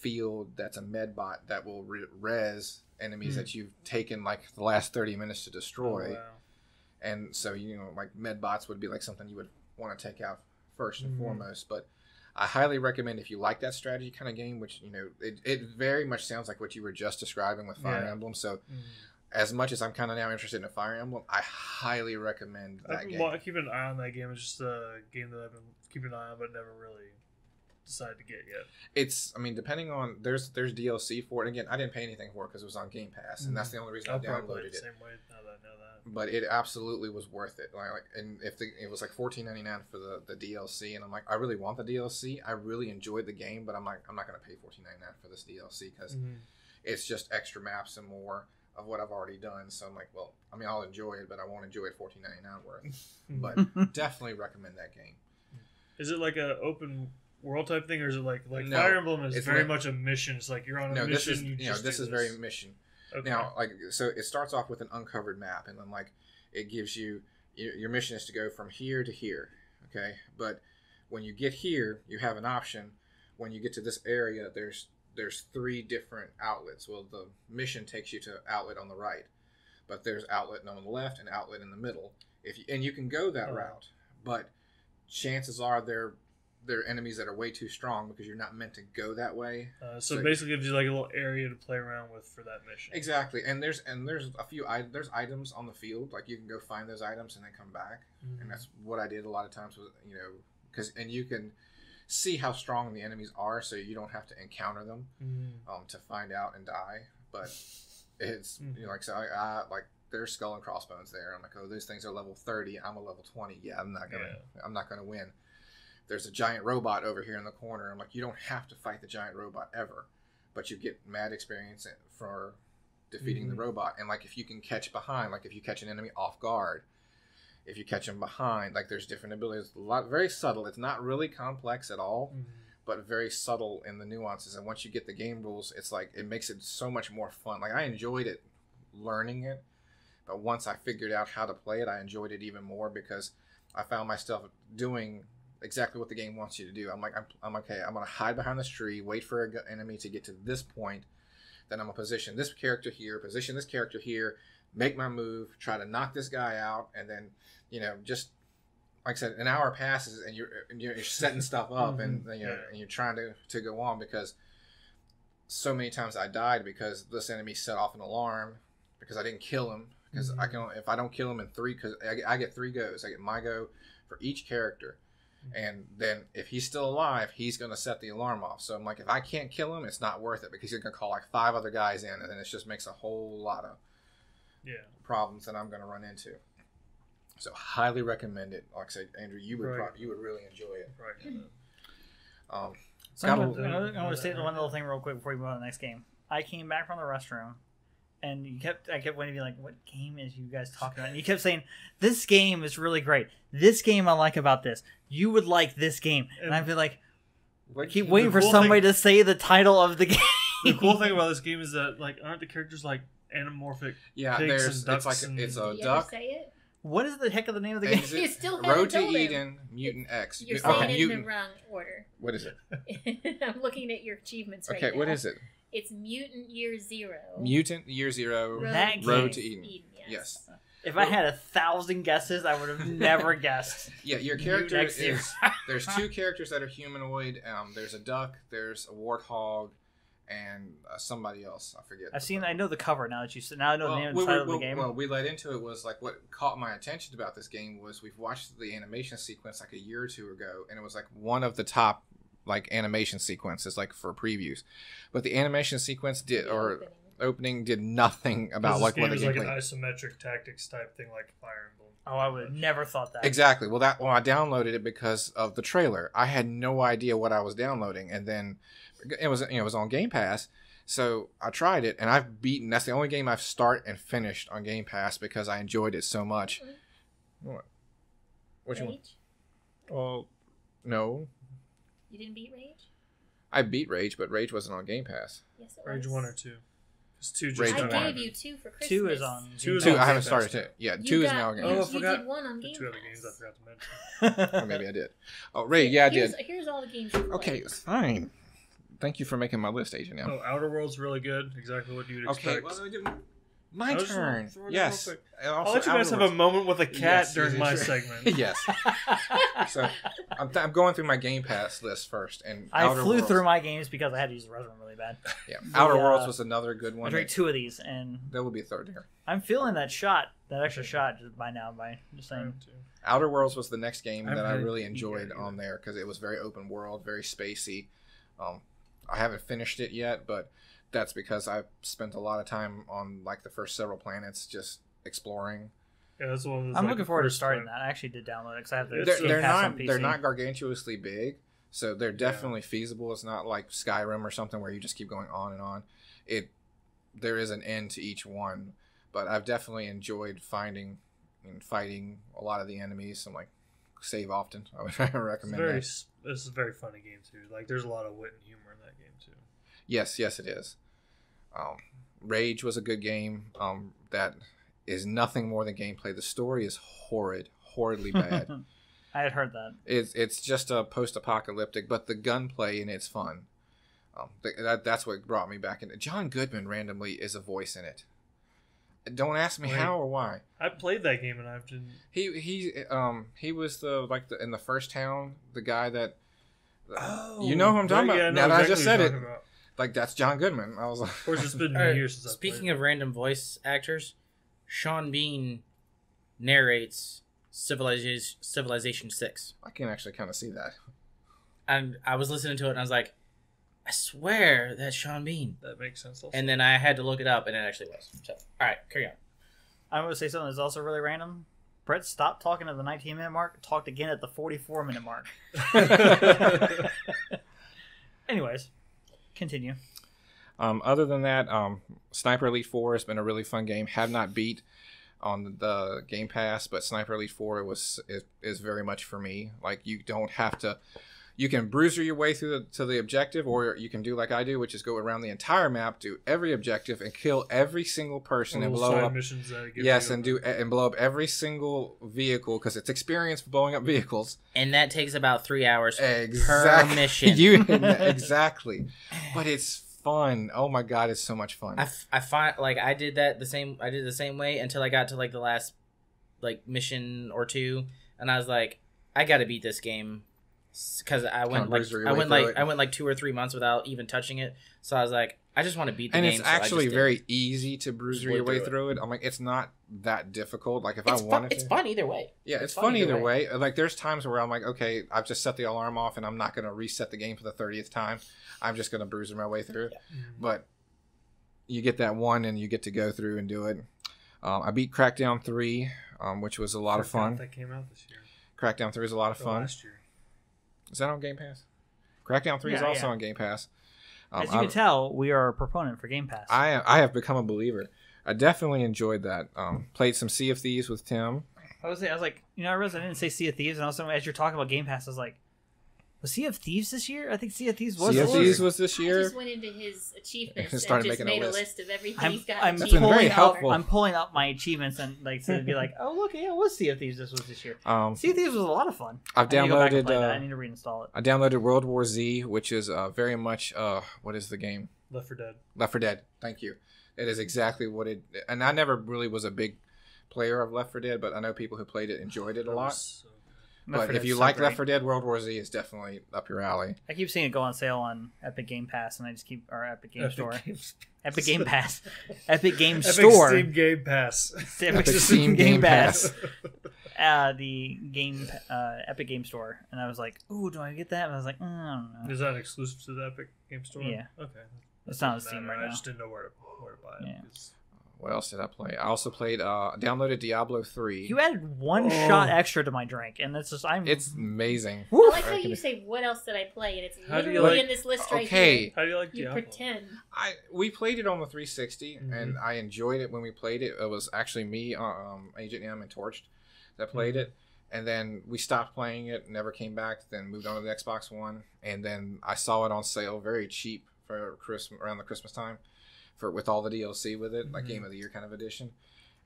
field that's a med bot that will re- res enemies Hmm. that you've taken like the last 30 minutes to destroy Oh, wow. and so you know like med bots would be like something you would want to take out first and Mhm. foremost but i highly recommend if you like that strategy kind of game which you know it, it very much sounds like what you were just describing with fire Yeah. emblem so Mm. as much as i'm kind of now interested in fire emblem i highly recommend that been game wa- keeping an eye on that game. It's just a game that I've been keeping an eye on, but never really decided to get yet. it's i mean depending on there's there's dlc for it again i didn't pay anything for it because it was on game pass and that's the only reason I'll i probably downloaded the it same way now that I know that. but it absolutely was worth it. Like, like and if the, it was like fourteen ninety nine for the, the DLC, and I'm like, I really want the DLC. I really enjoyed the game, but I'm like, I'm not gonna pay fourteen ninety nine for this DLC because Mhm. it's just extra maps and more of what I've already done. So I'm like, well, I mean, I'll enjoy it, but I won't enjoy it fourteen ninety nine worth. But definitely recommend that game. Is it like a open world type thing, or is it like like No, Fire Emblem is very like- much a mission? It's like you're on a No, this mission. is you, you know this is very mission. okay. Now, like, so it starts off with an uncovered map, and then like it gives you your, mission is to go from here to here. Okay, but when you get here, you have an option. When you get to this area, there's there's three different outlets. Well, the mission takes you to outlet on the right, but there's outlet on the left and outlet in the middle. If you, and you can go that Oh. route, but chances they're there are enemies that are way too strong because you're not meant to go that way. Uh, so, So- it basically gives you like a little area to play around with for that mission. Exactly, and there's and there's a few I, there's items on the field like you can go find those items and then come back, Mhm. and that's what I did a lot of times with you know because and you can see how strong the enemies are, so you don't have to encounter them Mhm. um, to find out and die. But it's Mhm. you know like so I, I like there's skull and crossbones there. I'm like oh those things are level thirty. I'm a level twenty. Yeah, I'm not gonna I'm not gonna win. There's a giant robot over here in the corner. I'm like you don't have to fight the giant robot ever, but you get mad experience for defeating Mhm. the robot. And like if you can catch behind, like if you catch an enemy off guard. If you catch them behind, like there's different abilities, a lot very subtle. It's not really complex at all Mhm. but very subtle in the nuances. And once you get the game rules, it's like it makes it so much more fun. Like I enjoyed it learning it, but once I figured out how to play it, I enjoyed it even more because I found myself doing exactly what the game wants you to do. I'm like, I'm, I'm okay. I'm gonna hide behind this tree, wait for an enemy to get to this point, then I'm gonna position this character here, position this character here, make my move, try to knock this guy out, and then you know just like I said, an hour passes and you're and you're, you're setting stuff up and mm-hmm. you know Yeah. and you're trying to to go on because so many times I died because this enemy set off an alarm because I didn't kill him because I mm-hmm. can if I don't kill him in three because I, I get three goes I get my go for each character and then if he's still alive he's gonna set the alarm off so I'm like if I can't kill him it's not worth it because he's gonna call like five other guys in and then it just makes a whole lot of Yeah. problems that I'm going to run into. So highly recommend it. Like I said, Andrew, you would Right. prob- you would really enjoy it. Right. Um, So I'm a- gonna, I'm gonna- I'm gonna state one little thing real quick before we move on to the next game. I came back from the restroom, and you kept I kept waiting to be like, "What game is you guys talking about?" And you kept saying, "This game is really great. This game I like about this. You would like this game." And I'd be like, I keep The waiting for cool somebody thing- to say the title of the game. The cool thing about this game is that like aren't the characters like anamorphic? yeah, Pigs there's and it's like and- it's a Did you ever duck. say it? what is the heck of the name of the game? Exit, You still haven't Road to told him. Eden, Mutant X. You're Oh, saying it in mutant. the wrong order. What is it? I'm looking at your achievements right now. Okay, now. what is it? It's Mutant Year Zero. Mutant Year Zero. Road, Road to Eden. yes. Yes. If I had a thousand guesses, I would have never guessed. Yeah, your character X Zero. is. There's two characters that are humanoid. Um, there's a duck. There's a warthog, and uh, somebody else. I forget. I've seen. I know the cover now that you said. Now I know the name we, title we- of the game. well, we led into it was like what caught my attention about this game was we've watched the animation sequence like a year or two ago, and it was like one of the top like animation sequences like for previews, but the animation sequence did or opening. opening did nothing about this like game what the is like an isometric tactics type thing, like Fire Emblem. oh, I would have never thought that. Exactly. Well, that well, I downloaded it because of the trailer. I had no idea what I was downloading, and then it was you know it was on Game Pass, so I tried it, and I've beaten. That's the only game I've start and finished on Game Pass because I enjoyed it so much. Mm-hmm. What? Which one? Rage? Oh, no. You didn't beat Rage? I beat Rage, but Rage wasn't on Game Pass. Yes, it Rage one or two. It's two just Rage I on one. gave you two for Christmas. Two is on. Two is Two. on I haven't started Pass it. Yeah, You two is now on Game Oh, You, I Pass. you did one on The Game two other games I forgot to mention. Or oh, maybe I did. Oh, Rage. Yeah, I here's, did. Here's all the games you played. Okay, fine. Thank you for making my list, Agent. Now. Oh, Outer Worlds really good. Exactly what you'd Okay, expect. well, my I turn. Yes. real quick. And I'll let you guys have a moment with a cat Yes, during yes, my yes. segment. Yes. So I'm, th- I'm going through my Game Pass list first, and I Outer flew Worlds, through my games because I had to use the restroom really bad. Yeah, the, Outer uh, Worlds was another good I one. drank That, two of these, and that would be a third here. I'm feeling that shot, that extra shot, just by now. By just saying, Outer Worlds was the next game I'm that I really enjoyed either. on there because it was very open world, very spacey. Um, I haven't finished it yet, but that's because I spent a lot of time on like the first several planets just exploring. Yeah, that's the one. that's I'm like looking forward to starting one. that. I actually did download it because I have the They're, they're Pass on not PC. they're not gargantuously big, so they're definitely feasible. It's not like Skyrim or something where you just keep going on and on. It there is an end to each one, but I've definitely enjoyed finding and fighting a lot of the enemies. I'm like save often. I would It's recommend very. that. s- This is a very funny game too. Like, there's a lot of wit and humor in that game too. Yes, yes, it is. Um, Rage was a good game. Um, that is nothing more than gameplay. The story is horrid, horridly bad. I had heard that. it's it's just a post-apocalyptic, but the gunplay in it's fun. Um, th- that that's what brought me back in. John Goodman randomly is a voice in it. Don't ask me Wait. how or why. I played that game and I've been. He he um he was the like the in the first town the guy that You know who I'm talking Yeah, about? I know now that I just said it, about. Like that's John Goodman. I was like, Of course, it's been Alright, years since Speaking of random voice actors, Sean Bean narrates Civilization Civilization Six, I can actually kind of see that. and I was listening to it and I was like, I swear that's Sean Bean, that makes sense. Also. and then I had to look it up, and it actually was. So, all right, carry on. I'm going to say something that's also really random. Brett stopped talking at the 19 minute mark, talked again at the 44 minute mark. Anyways, continue. Um, other than that, um, Sniper Elite Four has been a really fun game. Have not beat on the Game Pass, but Sniper Elite Four was is, is very much for me. Like you don't have to. You can bruiser your way through the, to the objective, or you can do like I do, which is go around the entire map, do every objective, and kill every single person and Little blow up. missions that Yes, and do and blow up every single vehicle because it's experience for blowing up vehicles. And that takes about three hours Exactly. per mission. you exactly, but it's fun. Oh my god, it's so much fun. I, f- I find like I did that the same I did the same way until I got to like the last like mission or two and I was like I got to beat this game cuz I went like I went like it. I went like 2 or 3 months without even touching it so I was like I just want to beat the and game it's so I just actually did. very easy to bruise your way through it. through it. I'm like, it's not that difficult. Like if it's I fun, wanted it's to, fun either way yeah, it's it's, fun fun either either way. Like there's times where I'm like, okay, I've just set the alarm off, and I'm not gonna reset the game for the thirtieth time. I'm just gonna bruise my way through. Mhm. But you get that one, and you get to go through and do it. Um, I beat Crackdown three, um, which was a lot of fun. That came out this year. Crackdown three is a lot of Or fun. Last year. Is that on Game Pass? Crackdown three is also yeah. on Game Pass. Um, As you I- can tell, we are a proponent for Game Pass. I I have become a believer. I definitely enjoyed that. Um, played some Sea of Thieves with Tim. I was, I was like, you know, I realized I didn't say Sea of Thieves, and also as you're talking about Game Pass, I was like, was Sea of Thieves this year? I think Sea of Thieves was. sea of this Thieves year. was this I just went into his achievements And started and just making a made a list. list, of everything I'm, he's got. I'm been pulling very up, helpful. I'm pulling up my achievements and like to be like, oh look, yeah, it was Sea of Thieves. This was this year. Um, Sea of Thieves was a lot of fun. I've I need to go back and downloaded. Uh, I need to reinstall it. I downloaded World War Z, which is uh, very much uh, what is the game? Left 4 Dead. Left 4 Dead. Thank you. It is exactly what it. And I never really was a big player of Left 4 Dead, but I know people who played it enjoyed it a lot. so good. Left But if you so like great. Left 4 Dead, World War Z is definitely up your alley. I keep seeing it go on sale on Epic Game Pass, and I just keep or Epic Game Epic Store, Games- Epic Game Pass, Epic Game Epic Store, Steam Game Pass. Epic, Epic Steam Steam Game, Game Pass, uh, the game uh, Epic Game Store, and I was like, "Ooh, do I get that?" And I was like, mm, "I don't know." Is that exclusive to the Epic Game Store? Yeah. Okay. It's not on Doesn't Steam matter. right I now. just didn't know where to where to buy it. Yeah. 'Cause- What else did I play? I also played. Uh, downloaded Diablo 3. You added one Oh. shot extra to my drink, and it's just I'm. It's amazing. I like how I you say, "What else did I play?" and it's How literally like- in this list right Okay. here. How do you like You pretend. I we played it on the 360 Mhm. and I enjoyed it when we played it. It was actually me, uh, um, Agent M, and Torched that played Mhm. it, and then we stopped playing it, never came back. Then moved on to the Xbox One, and then I saw it on sale, very cheap for Christmas around the Christmas time, for with all the DLC with it, like Mhm. Game of the Year kind of edition.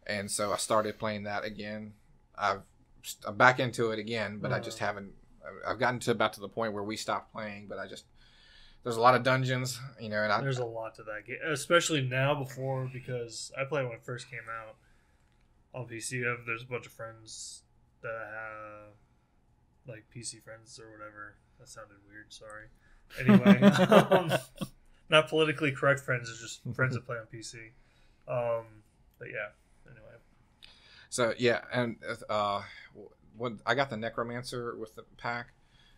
And so I started playing that again. I've I'm back into it again, but I just Uh. haven't. I've gotten to about to the point where we stopped playing, but I just there's a lot of dungeons, you know, and I, There's a lot to that game, especially now. Before because I played when it first came out on PC. There's a bunch of friends that I have, like PC friends or whatever. That sounded weird. Sorry. Anyway, um, not politically correct friends. It's just friends that play on PC. Um, but yeah. Anyway, So yeah, and uh, when I got the Necromancer with the pack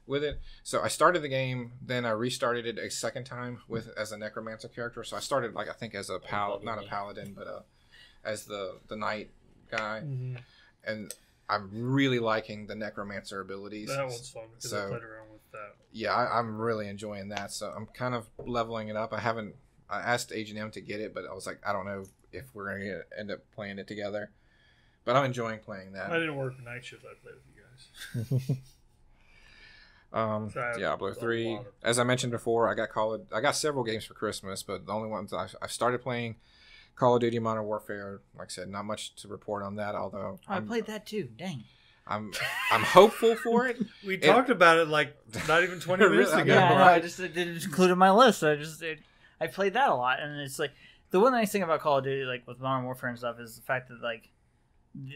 with it, so I started the game, then I restarted it a second time with as a Necromancer character. So I started like I think as a pal, not a paladin, but uh, as the the knight guy, and I'm really liking the Necromancer abilities. that one's fun because I So- played around with. Yeah, I, I'm really enjoying that. So I'm kind of leveling it up. I haven't. I asked Agent M to get it, but I was like, I don't know if we're gonna get, end up playing it together. But I'm enjoying playing that. I didn't work night shift. I played with you guys. Um, So Diablo three. As I mentioned before, I got Call of, I got several games for Christmas, but the only ones I, I started playing Call of Duty Modern Warfare. Like I said, not much to report on that. Although Oh, I played that too. Dang. I'm I'm hopeful for it. We It- talked about it like not even 20 Really? minutes ago. Yeah, I, know. I just it didn't include it in my list. I just it, I played that a lot, and it's like the one nice thing about Call of Duty, like with Modern Warfare and stuff, is the fact that like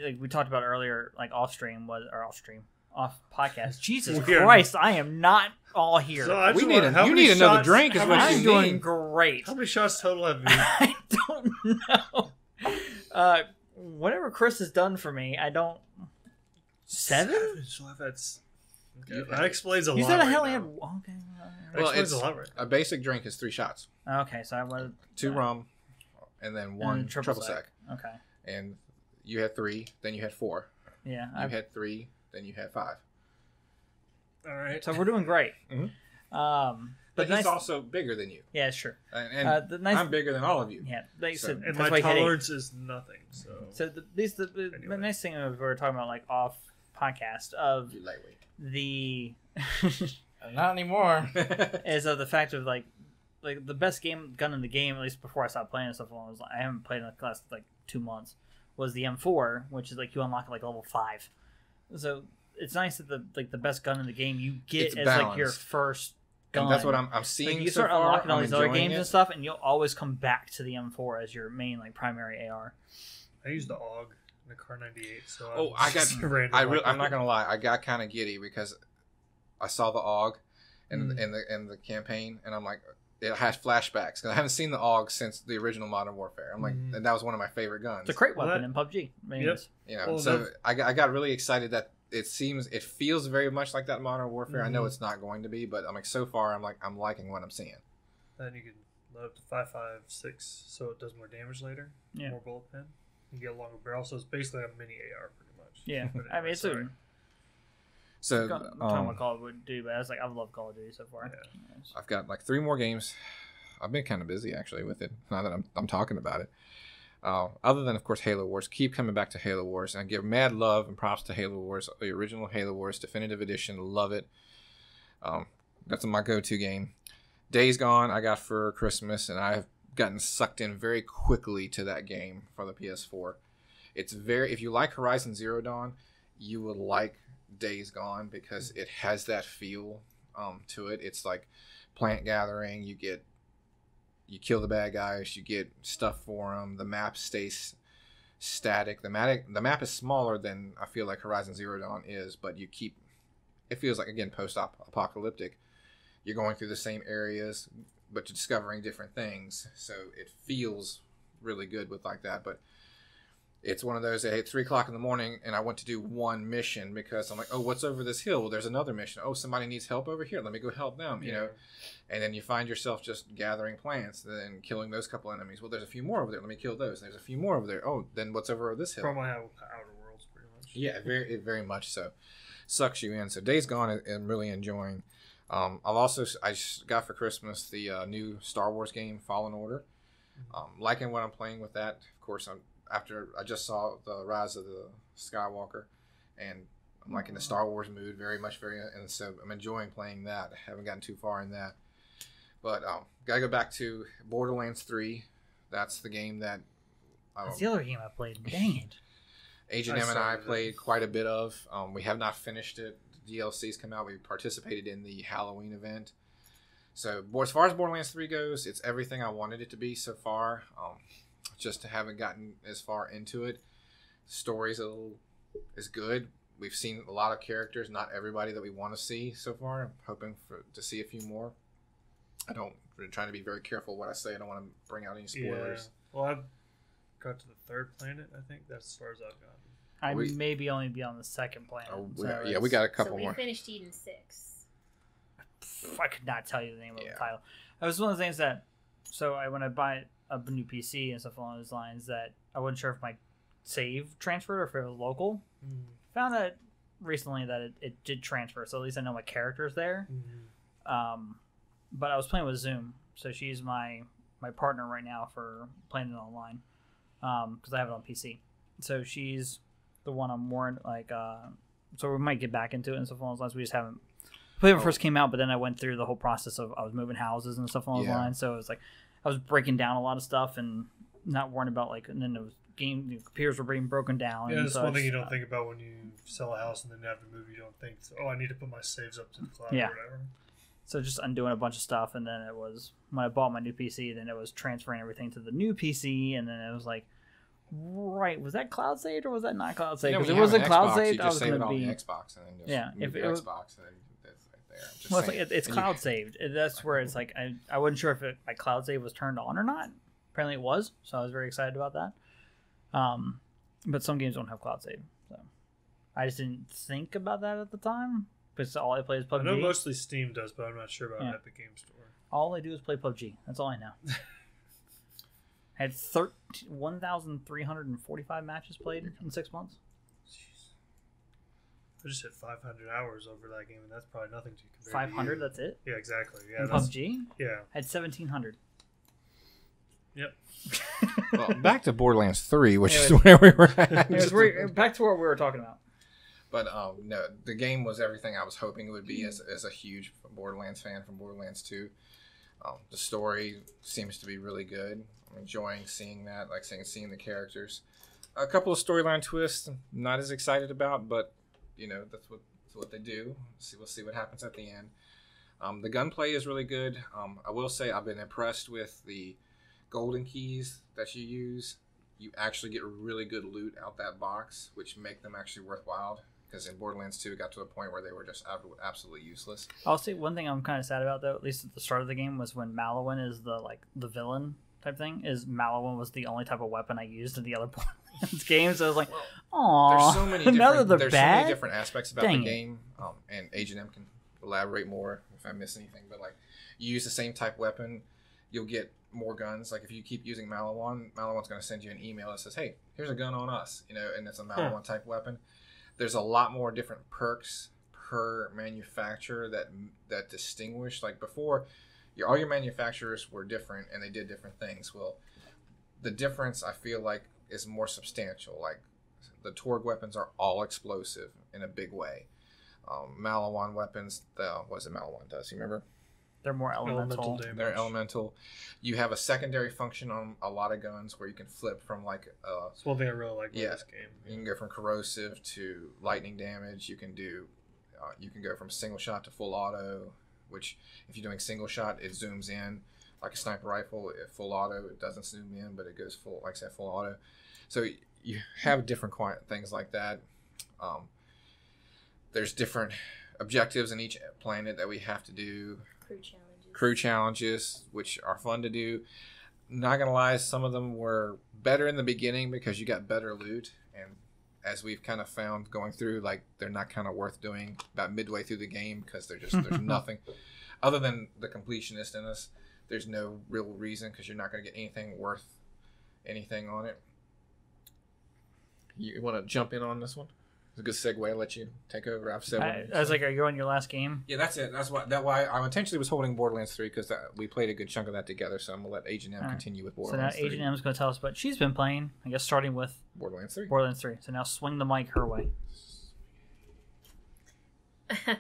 like we talked about earlier, like off stream was or off stream off podcast. Jesus Christ, I am not all here. So We need a- you need another drink is what many- I'm doing need. great. How many shots total have you? I don't know. Uh, whatever Chris has done for me, I don't. Seven? So I've Okay, You- that explains a You lot. said I right only had. Okay. That Well, explains it's- a lot right A basic drink is three shots, Okay, so I was two uh, rum, and then one and triple, triple sec. sec. Okay. And you had three, then you had four. Yeah. You I've, had three, then you had five. All right. so we're doing great. Mhm. Um, But, but he's nice. also bigger than you, yeah, sure. and, and Uh, the nice. I'm bigger than all of you. Yeah, like So- so, and my why he tolerance is nothing. So. So the, these the, the, the nice thing we were talking about like off podcast of lightweight. the uh, Not anymore. is of the fact of like like the best game gun in the game at least before I stopped playing and stuff. when I was I haven't played in the last like two months was the M4, which is like you unlock at like level five. So it's nice that the like the best gun in the game you get It's as like your first gun. and that's what I'm, I'm Like seeing. you so start far. unlocking all I'm these other games it. and stuff, and you'll always come back to the M4 as your main like primary AR. I use the AUG in the Kar98. So Oh, I'm I got- I like re- I'm not gonna lie. I got kind of giddy because I saw the AUG in, Mm. in the in the campaign, and I'm like, it has flashbacks because I haven't seen the AUG since the original Modern Warfare. I'm like, Mm. and that was one of my favorite guns. It's a great Well, weapon that- in PUBG. I mean, Yep. You know, Well, so I got, I got really excited that it seems it feels very much like that Modern Warfare. I know Mhm. it's not going to be, but I'm like so far I'm like I'm liking what I'm seeing. Then you can load up to 5.56 so it does more damage later. Yeah. More bullet pen. You get a longer barrel, so it's basically a mini AR pretty much. Yeah, But I mean it's sorry. a So talking um, about Call of Duty, but I was like, I've loved Call of Duty so far. Yeah. I've got like three more games. I've been kind of busy actually with it. Now that I'm, I'm talking about it. Uh, other than of course Halo Wars, keep coming back to Halo Wars, and I give mad love and props to Halo Wars, the original Halo Wars Definitive Edition. Love it. Um, that's my go-to game. Days Gone, I got for Christmas, and I've gotten sucked in very quickly to that game for the PS4. It's very if you like Horizon Zero Dawn, you will like Days Gone because it has that feel um, to it. It's like plant gathering. You get you kill the bad guys. You get stuff for them. The map stays static. The map the map is smaller than I feel like Horizon Zero Dawn is, but you keep. It feels like again post apocalyptic. You're going through the same areas, but you're discovering different things. So it feels really good with like that. But it's one of those at three o'clock in the morning, and I want to do one mission because I'm like, oh, what's over this hill? Well, there's another mission. Oh, somebody needs help over here. Let me go help them. You know, and then you find yourself just gathering plants, then killing those couple enemies. Well, there's a few more over there. Let me kill those. There's a few more over there. Oh, then what's over this hill? Probably have Outer Worlds pretty much. Yeah, very very much so. Sucks you in. So Days Gone, I'm really enjoying. Um, I've also I got for Christmas the uh, new Star Wars game Fallen Order. Um, liking what I'm playing with that. Of course, I'm after I just saw the Rise of the Skywalker, and I'm like in the Star Wars mood very much. Very and so I'm enjoying playing that. I haven't gotten too far in that, but um, gotta go back to Borderlands Three. That's the game that. Um, That's the other game I played. Dang it! Agent M and I played quite a bit of. Um, we have not finished it. The DLC's come out. We participated in the Halloween event. So as far as Borderlands Three goes, it's everything I wanted it to be so far. Um, just haven't gotten as far into it. Story's a little is good. We've seen a lot of characters, not everybody that we want to see so far. I'm hoping for to see a few more. I don't. I'm trying to be very careful what I say. I don't want to bring out any spoilers. Yeah. Well, I've got to the third planet. I think that's as far as I've gotten. I We- maybe only be on the second planet. Oh, we- so yeah, we got a couple So couple we more. finished Eden six. I could not tell you the name of the title. That was one of the things that. So I when I buy a new PC and stuff along those lines, that I wasn't sure if my save transferred or if it was local. Mm-hmm. Found out recently that it, it did transfer, so at least I know my character's there. Mm-hmm. Um, but I was playing with Zoom, so she's my my partner right now for playing it online um, because I have it on PC. So she's the one I'm more like. Uh, so we might get back into it and stuff along those lines. We just haven't. Played when it Oh. first came out, but then I went through the whole process of I was moving houses and stuff along those Yeah. lines. So it was like I was breaking down a lot of stuff and not worrying about like. And then it was game the computers were being broken down. Yeah, and that's so one thing you don't think about when you sell a house and then have to move. You don't think, oh, I need to put my saves up to the cloud Yeah. or whatever. So just undoing a bunch of stuff, and then it was when I bought my new PC, then it was transferring everything to the new PC, and then it was like, Right. Was that cloud saved or was that not cloud You saved? know, Because when it wasn't cloud Xbox, saved. You I was save going it to on be. the Xbox and then just Yeah, move if your it was- Xbox and then that's right there. I'm just Well, it's, like, it- it's And you- cloud saved. That's where it's like I, I wasn't sure if it like cloud save was turned on or not. Apparently it was, so I was very excited about that. Um, but some games don't have cloud save, so I just didn't think about that at the time because all I play is PUBG. I know mostly Steam does, but I'm not sure about Yeah. Epic Game Store. All I do is play PUBG. That's all I know. I had 13 1,345 matches played in six months. I just hit 500 hours over that game, and that's probably nothing to compare. to 500, you. that's it. yeah, exactly. Yeah, in that's, PUBG, yeah. I had 1,700. Yep. well, back to Borderlands Three, which is where we were at. Anyways, we're back to what we were talking about. But um, no, the game was everything I was hoping it would be as, as a huge Borderlands fan from Borderlands 2. Um, the story seems to be really good. Enjoying seeing that, like seeing seeing the characters. A couple of storyline twists, not as excited about, but you know that's what that's what they do. See, we'll see what happens at the end. Um, the gunplay is really good. Um, I will say I've been impressed with the golden keys that you use. You actually get really good loot out that box, which make them actually worthwhile because in Borderlands 2 it got to a point where they were just absolutely useless. I'll say one thing I'm kind of sad about though, at least at the start of the game, was when Maliwan is the like the villain type thing. Is Maliwan was the only type of weapon I used in the other Borderlands games. So I was like, oh, There's so many different, they're there's so many different aspects about Dang the game, um, and Agent M can elaborate more if I miss anything. But like, you use the same type weapon, you'll get more guns. Like if you keep using Maliwan, Maliwan's going to send you an email that says, "Hey, here's a gun on us," you know, and it's a Maliwan type weapon. There's a lot more different perks per manufacturer that that distinguish. Like before, your, all your manufacturers were different and they did different things. Well, the difference I feel like is more substantial. Like the Torgue weapons are all explosive in a big way. Um, Maliwan weapons, the what is it Maliwan does? You remember? They're more elemental. Elemental. They're elemental. You have a secondary function on a lot of guns where you can flip from like uh, It's one thing I really like about Yeah. this game. you can go from corrosive to lightning damage. You can do, uh, you can go from single shot to full auto. Which, if you're doing single shot, it zooms in like a sniper rifle. At full auto, it doesn't zoom in, but it goes full, like I said, full auto. So you have different things like that. Um, there's different objectives in each planet that we have to do Crew challenges. crew challenges, which are fun to do. Not gonna lie, some of them were better in the beginning because you got better loot, as we've kind of found going through, like they're not kind of worth doing about midway through the game because they're just there's nothing other than the completionist in us. There's no real reason because you're not gonna get anything worth anything on it. You want to jump in on this one? It's a good segue. I'll let you take over. I've said. I, what- I was like, are you on your last game? yeah, that's it. That's why. That why I intentionally was holding Borderlands three because we played a good chunk of that together. So I'm gonna let Agent M Alright. continue with Borderlands. So now Borderlands Agent 3. M is going to tell us what she's been playing. I guess starting with Borderlands three. Borderlands 3. So now swing the mic her way.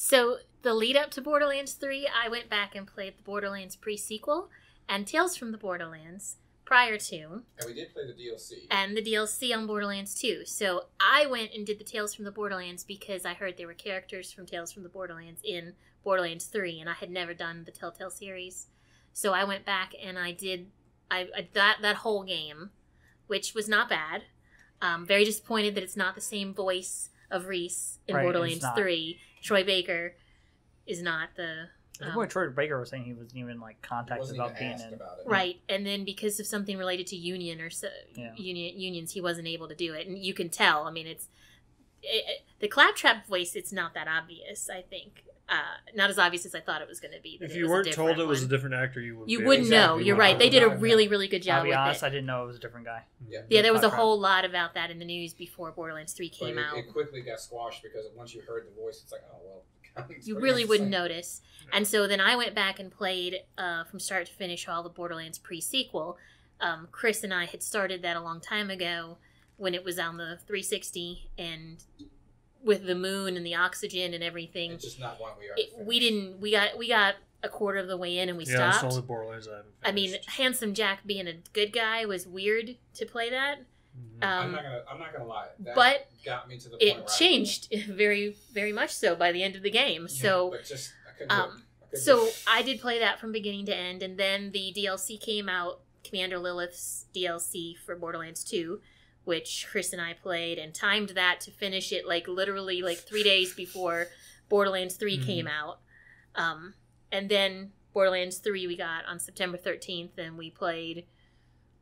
So the lead up to Borderlands 3, I went back and played the Borderlands pre-sequel and Tales from the Borderlands prior to, and we did play the DLC. and the DLC on Borderlands 2. So I went and did the Tales from the Borderlands because I heard there were characters from Tales from the Borderlands in Borderlands 3, and I had never done the Telltale series. So I went back and I did I, I that that whole game, which was not bad. Um, very disappointed that it's not the same voice of Rhys in Right, Borderlands 3. Troy Baker is not the The um, boy Troy Baker was saying he wasn't even like He contacted about being in. about it. right and then because of something related to union or so, Yeah. union unions he wasn't able to do it and you can tell i mean it's it, it- the claptrap voice it's not that obvious i think uh, not as obvious as i thought it was going to be that If it you was a weren't told different it was a different actor, you would. you be wouldn't know you're right they did a really really good I'll job be with honest, it I didn't know it was a different guy. Yeah. yeah there was a whole lot about that in the news before borderlands 3 But came it, out it quickly got squashed because once you heard the voice, it's like, oh well. It's you really wouldn't same. notice. And so then I went back and played uh, from start to finish all the Borderlands pre sequel. Um, Chris and I had started that a long time ago when it was on the 360 and with the moon and the oxygen and everything. It's just not one we are. It, we didn't. We got we got a quarter of the way in and we yeah, that's stopped. the Borderlands I haven't. I mean, handsome Jack being a good guy was weird to play that. Mhm. I'm Um, not gonna. I'm not gonna lie. That but got me to the point. where it I- changed very very much so by the end of the game. Yeah, So but just I couldn't do it. um, I couldn't do So. I did play that from beginning to end, and then the DLC came out Commander Lilith's DLC for Borderlands 2, which Chris and I played and timed that to finish it like literally like three days before Borderlands 3 Mhm. came out. Um, and then Borderlands 3 we got on September 13th and we played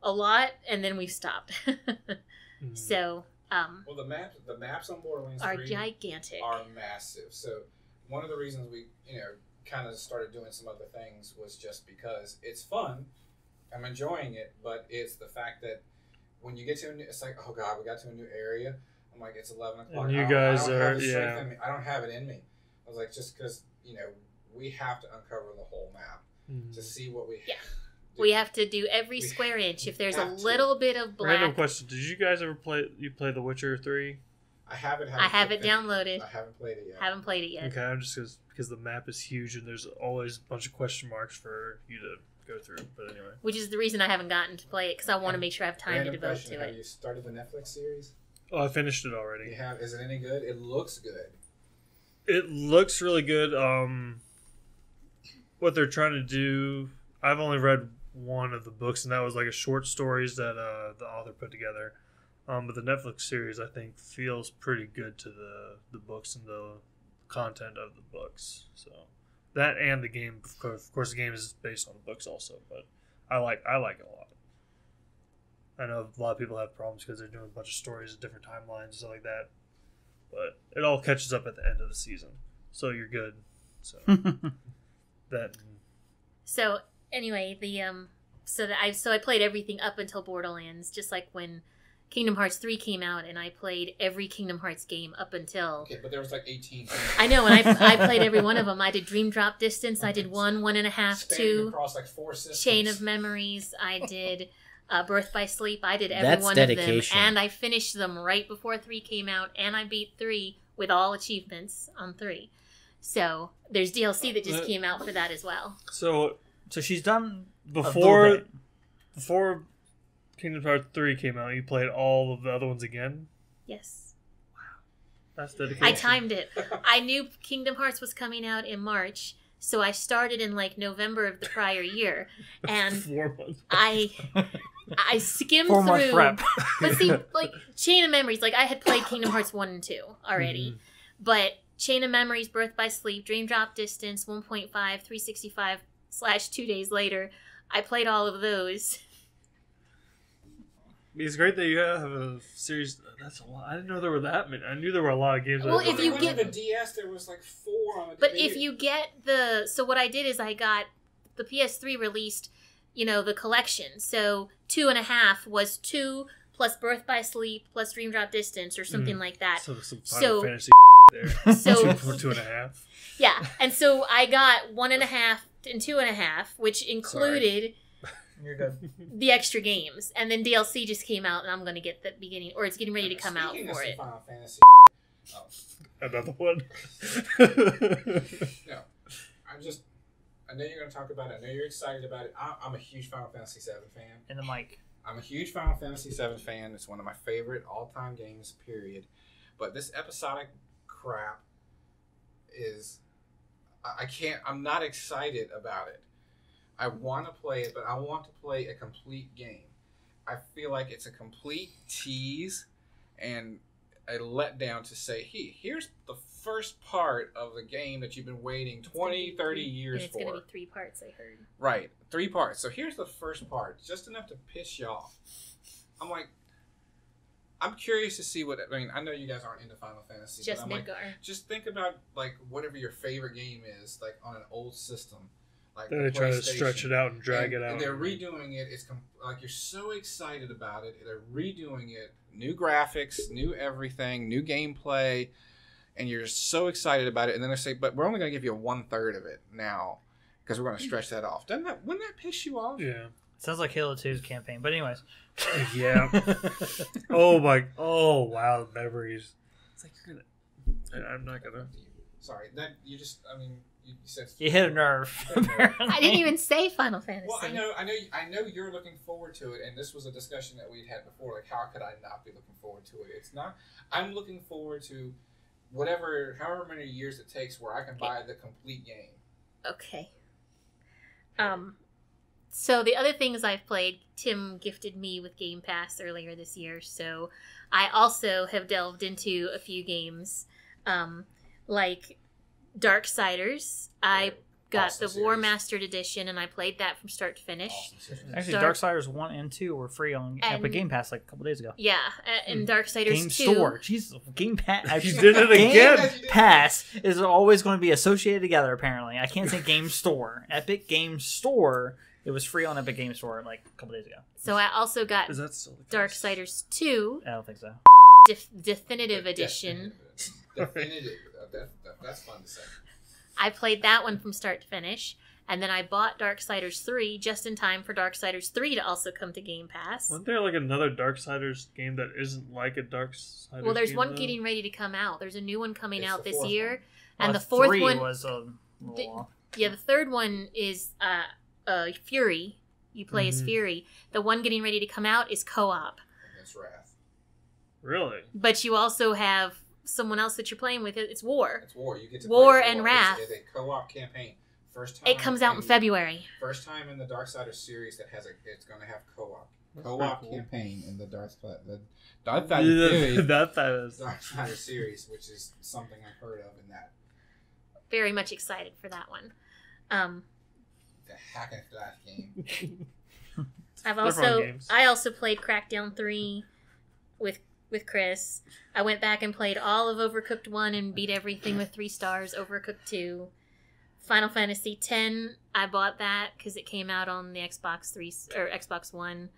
a lot and then we stopped. Mm. so, um, Well, the maps the maps on Borderlands are 3 gigantic. are massive. So one of the reasons we you know kind of started doing some other things was just because it's fun. I'm enjoying it, but it's the fact that when you get to a new, it's like oh god, we got to a new area. I'm like it's 11 o'clock. And you guys I don't have are- yeah. I don't have it in me. I was like just because you know we have to uncover the whole map Mm. to see what we Yeah. have. We have to do every square inch. If there's a have to. little bit of black. Random black, question: Did you guys ever play? You play The Witcher three? I haven't. I have it downloaded. I haven't played it yet. Haven't played it yet. Okay, I'm just cause, because the map is huge and there's always a bunch of question marks for you to go through. But anyway, Which is the reason I haven't gotten to play it because I want to make sure I have time Random to devote question, to Have it. you started the Netflix series? oh, I finished it already. You have. Is it any good? It looks good. It looks really good. Um, what they're trying to do, I've only read one of the books, and that was like a short stories that uh, the author put together. Um, but the Netflix series, I think, feels pretty good to the the books and the content of the books. So that and the game, of course, of course, the game is based on the books also. But I like I like it a lot. I know a lot of people have problems because they're doing a bunch of stories, at different timelines, and stuff like that. But it all catches up at the end of the season, so you're good. So that So anyway, the um, so that I so I played everything up until Borderlands, just like when Kingdom Hearts three came out, and I played every Kingdom Hearts game up until. Okay, but there was like 18. I know, and I, I played every one of them. I did Dream Drop Distance. I did one, one and a half, Spanning two. across like four systems. Chain of Memories. I did uh, Birth by Sleep. I did every That's one dedication. of them, and I finished them right before three came out, and I beat three with all achievements on three. So there's DLC that just Uh, came out for that as well. so So she's done a before bit. before Kingdom Hearts three came out, you played all of the other ones again. Yes, Wow, That's dedication. I timed it. I knew Kingdom Hearts was coming out in March, so I started in like November of the prior year, and four months. I I skimmed Four through. prep. But see, like Chain of Memories, like I had played Kingdom Hearts one and two already, Mm-hmm. but Chain of Memories, Birth by Sleep, Dream Drop Distance, 1.5, 365 slash two days later, I played all of those. It's great that you have a series. That's a lot. I didn't know there were that many. I knew there were a lot of games. Well, if you Remember get- the DS, there was like four on the But they- if you get the, so what I did is I got the PS3 released, you know, the collection. So two and a half was two plus Birth by Sleep plus Dream Drop Distance or something Mhm. like that. so some so- Fantasy there. So two, two and a half. Yeah, and so I got one and a half and two and a half, which included You're good. the extra games, and then DLC just came out, and I'm gonna get the beginning, or it's getting ready to uh, come out Speaking of for some it. Final Fantasy. Oh, Another one. no, I'm just. I know you're going to talk about it. I know you're excited about it. I, I'm a huge Final Fantasy VII fan. In the mic. I'm a huge Final Fantasy VII fan. It's one of my favorite all-time games. Period. But this episodic crap is. I can't. I'm not excited about it. I want to play it, but I want to play a complete game. I feel like it's a complete tease and a letdown to say, hey, here's the first part of the game that you've been waiting 20, 30 years and it's for. gonna be three parts. I heard. Right, three parts. So here's the first part, just enough to piss you off. I'm like, I'm curious to see what. I mean, I know you guys aren't into Final Fantasy, Just but I'm like, just think about like whatever your favorite game is, like on an old system, like Then the they try to stretch it out and drag And- it out. And they're redoing it. It's com- like you're so excited about it. They're redoing it. New graphics, new everything, new gameplay, and you're so excited about it. And then they say, "But we're only going to give you one third of it now because we're going to mm. stretch that off." Doesn't that? Wouldn't that piss you off? yeah. Sounds like Halo 2's campaign. But anyways. Yeah. Oh my! Oh wow! Memories. It's like you're gonna. I- I'm not gonna. Sorry, that you just. I mean, you, you said. you hit a nerve. I didn't even say Final Fantasy. Well, I know, I know, I know you're looking forward to it, and this was a discussion that we'd had before. Like, how could I not be looking forward to it? It's not. I'm looking forward to whatever, however many years it takes, where I can buy the complete game. Okay. Um. So the other things I've played, Tim gifted me with Game Pass earlier this year, so I also have delved into a few games, um, like Darksiders. I got Awesome the series. Warmastered Edition, and I played that from start to finish. Awesome. Actually, Dark- Darksiders 1 and 2 were free on And- Epic Game Pass like a couple days ago. Yeah, a- and Darksiders Game 2. Store. Jesus, Game Pass. You did it Game again. Pass is always going to be associated together, apparently. I can't say Game Store. Epic Game Store. It was free on Epic Game Store like a couple days ago. So I also got Is that still the case? 2 I don't think so. Def- Definitive Edition. Definitive. That- that- that's fun to say. I played that one from start to finish, and then I bought Dark Darksiders 3 just in time for Dark Darksiders 3 to also come to Game Pass. Wasn't there like another Dark Darksiders game that isn't like a Dark Darksiders? Well, there's game, one though? getting ready to come out. There's a new one coming It's out the this fourth year, one. and Uh, the fourth three one, was a little The- off. yeah, the third one is uh, uh, Fury. You play as Mhm. Fury. The one getting ready to come out is co-op, Against Wrath. Really? but you also have someone else that you're playing with. It's War. It's war. You get to War play and It's- Wrath. It's, a co-op campaign. First time It comes out in February. First time in the Dark Darksiders series that has a. It's going to have co-op. That's Co-op cool. campaign in the Dark the Yeah, Darksiders series. that fast. Darksiders series, which is something I've heard of in that Very much excited for that one. Um, the hack and slash game. I've also. I also played Crackdown three with with Chris. I went back and played all of Overcooked one and beat everything with three stars. Overcooked two, Final Fantasy ten. I bought that because it came out on the Xbox three or Xbox One.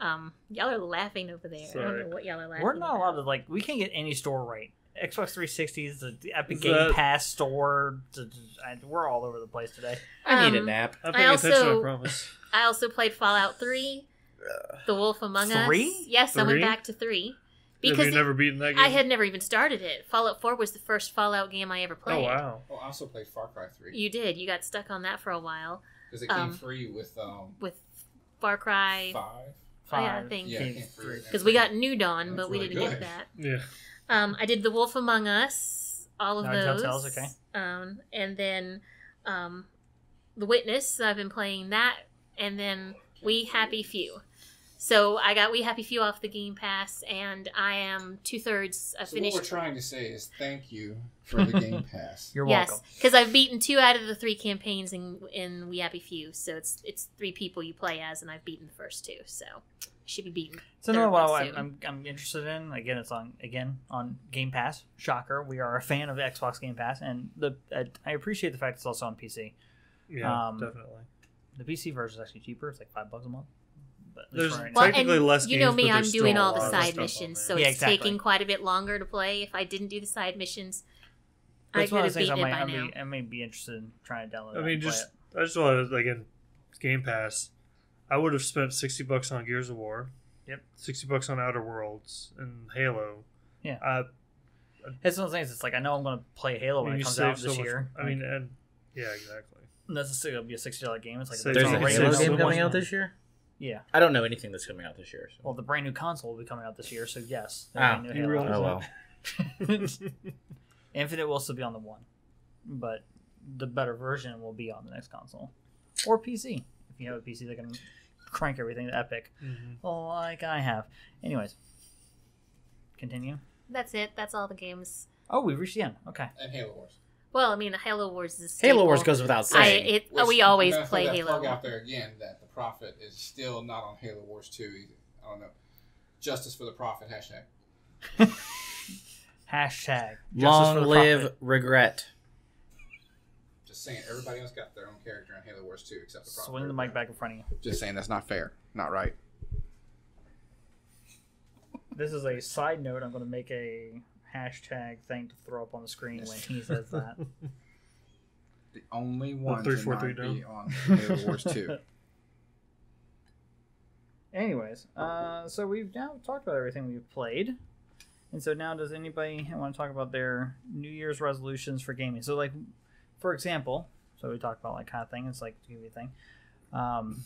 Um, y'all are laughing over there. I don't know what y'all are laughing. We're not about. allowed to like. We can't get any store right. Xbox 360 is the Epic Is Game that- Pass store. d- d- I- We're all over the place today. I need a Um, nap. I'm I also- I promise. I also played Fallout three, The Wolf Among Three? Us. Yes, I went back to three because you it- never beaten that game? I had never even started it. Fallout 4 was the first Fallout game I ever played. Oh wow. Oh, I also played Far Cry Three You did. You got stuck on that for a while because it came um, free with um with Far Cry. five. Oh, yeah, I Five. think. Yeah, it Came came free. free. Because we got New Dawn, That's but we really didn't get that. Yeah. Um, I did The Wolf Among Us, all of No, those. Telltale's okay. Um, and then um, The Witness, I've been playing that. And then We Happy Few. So I got We Happy Few off the Game Pass, and I am two thirds. I So finished. what we're trying to say is thank you for the Game Pass. You're welcome. yes, welcome. because I've beaten two out of the three campaigns in in We Happy Few, so it's it's three people you play as, and I've beaten the first two, so should be beaten. So another third one one I'm. I'm, I'm interested in. Again, it's on again on Game Pass. Shocker, we are a fan of Xbox Game Pass, and the uh, I appreciate the fact it's also on PC. Yeah, Um, definitely. The PC version is actually cheaper. It's like five bucks a month. But There's right Well. Technically and less you know games, me, but I'm doing all the side missions, so Yeah, it's exactly. taking quite a bit longer to play. If I didn't do the side missions, I That's one could of have the things I beaten it might, by I, now. may, I may be interested in trying to download. I mean, just it. I just want to again, Game Pass. I would have spent sixty bucks on Gears of War. Yep. Sixty bucks on Outer Worlds and Halo. Yeah. Uh, It's one of those things. It's like I know I'm going to play Halo when it comes save out so this much- year. I mean, and yeah, exactly. that's still going to be a sixty dollar game. It's like Save There's a Halo game coming out more. this year. Yeah. I don't know anything that's coming out this year. So. Well, the brand new console will be coming out this year, so yes. Ah, there'll be a you new realize Halo. Oh well. Infinite will still be on the one, but the better version will be on the next console or PC. If you have a PC that can crank everything to Epic, Mm-hmm. like I have. Anyways, continue. That's it. That's all the games. Oh, we've reached the end. Okay. and Halo Wars. Well, I mean, Halo Wars is a Halo. Wars goes without I saying. it, Which we I'm always throw play that Halo. Plug out there again that the Prophet is still not on Halo Wars two. Either. I don't know. Justice for the Prophet hashtag. Hashtag. Justice for Long the live Prophet. regret. Just saying, everybody else got their own character in Halo Wars two except the Prophet. Swing the mic back in front of you. Just saying, that's not fair. Not right. This is a side note. I'm going to make a hashtag thing to throw up on the screen when he says that. The only one three, to four, not three be down. on Halo Wars two. Anyways, uh, so we've now talked about everything we've played. And so now, does anybody want to talk about their New Year's resolutions for gaming? So, like, for example, so we talked about like kind of thing. It's like to give you a thing. Um,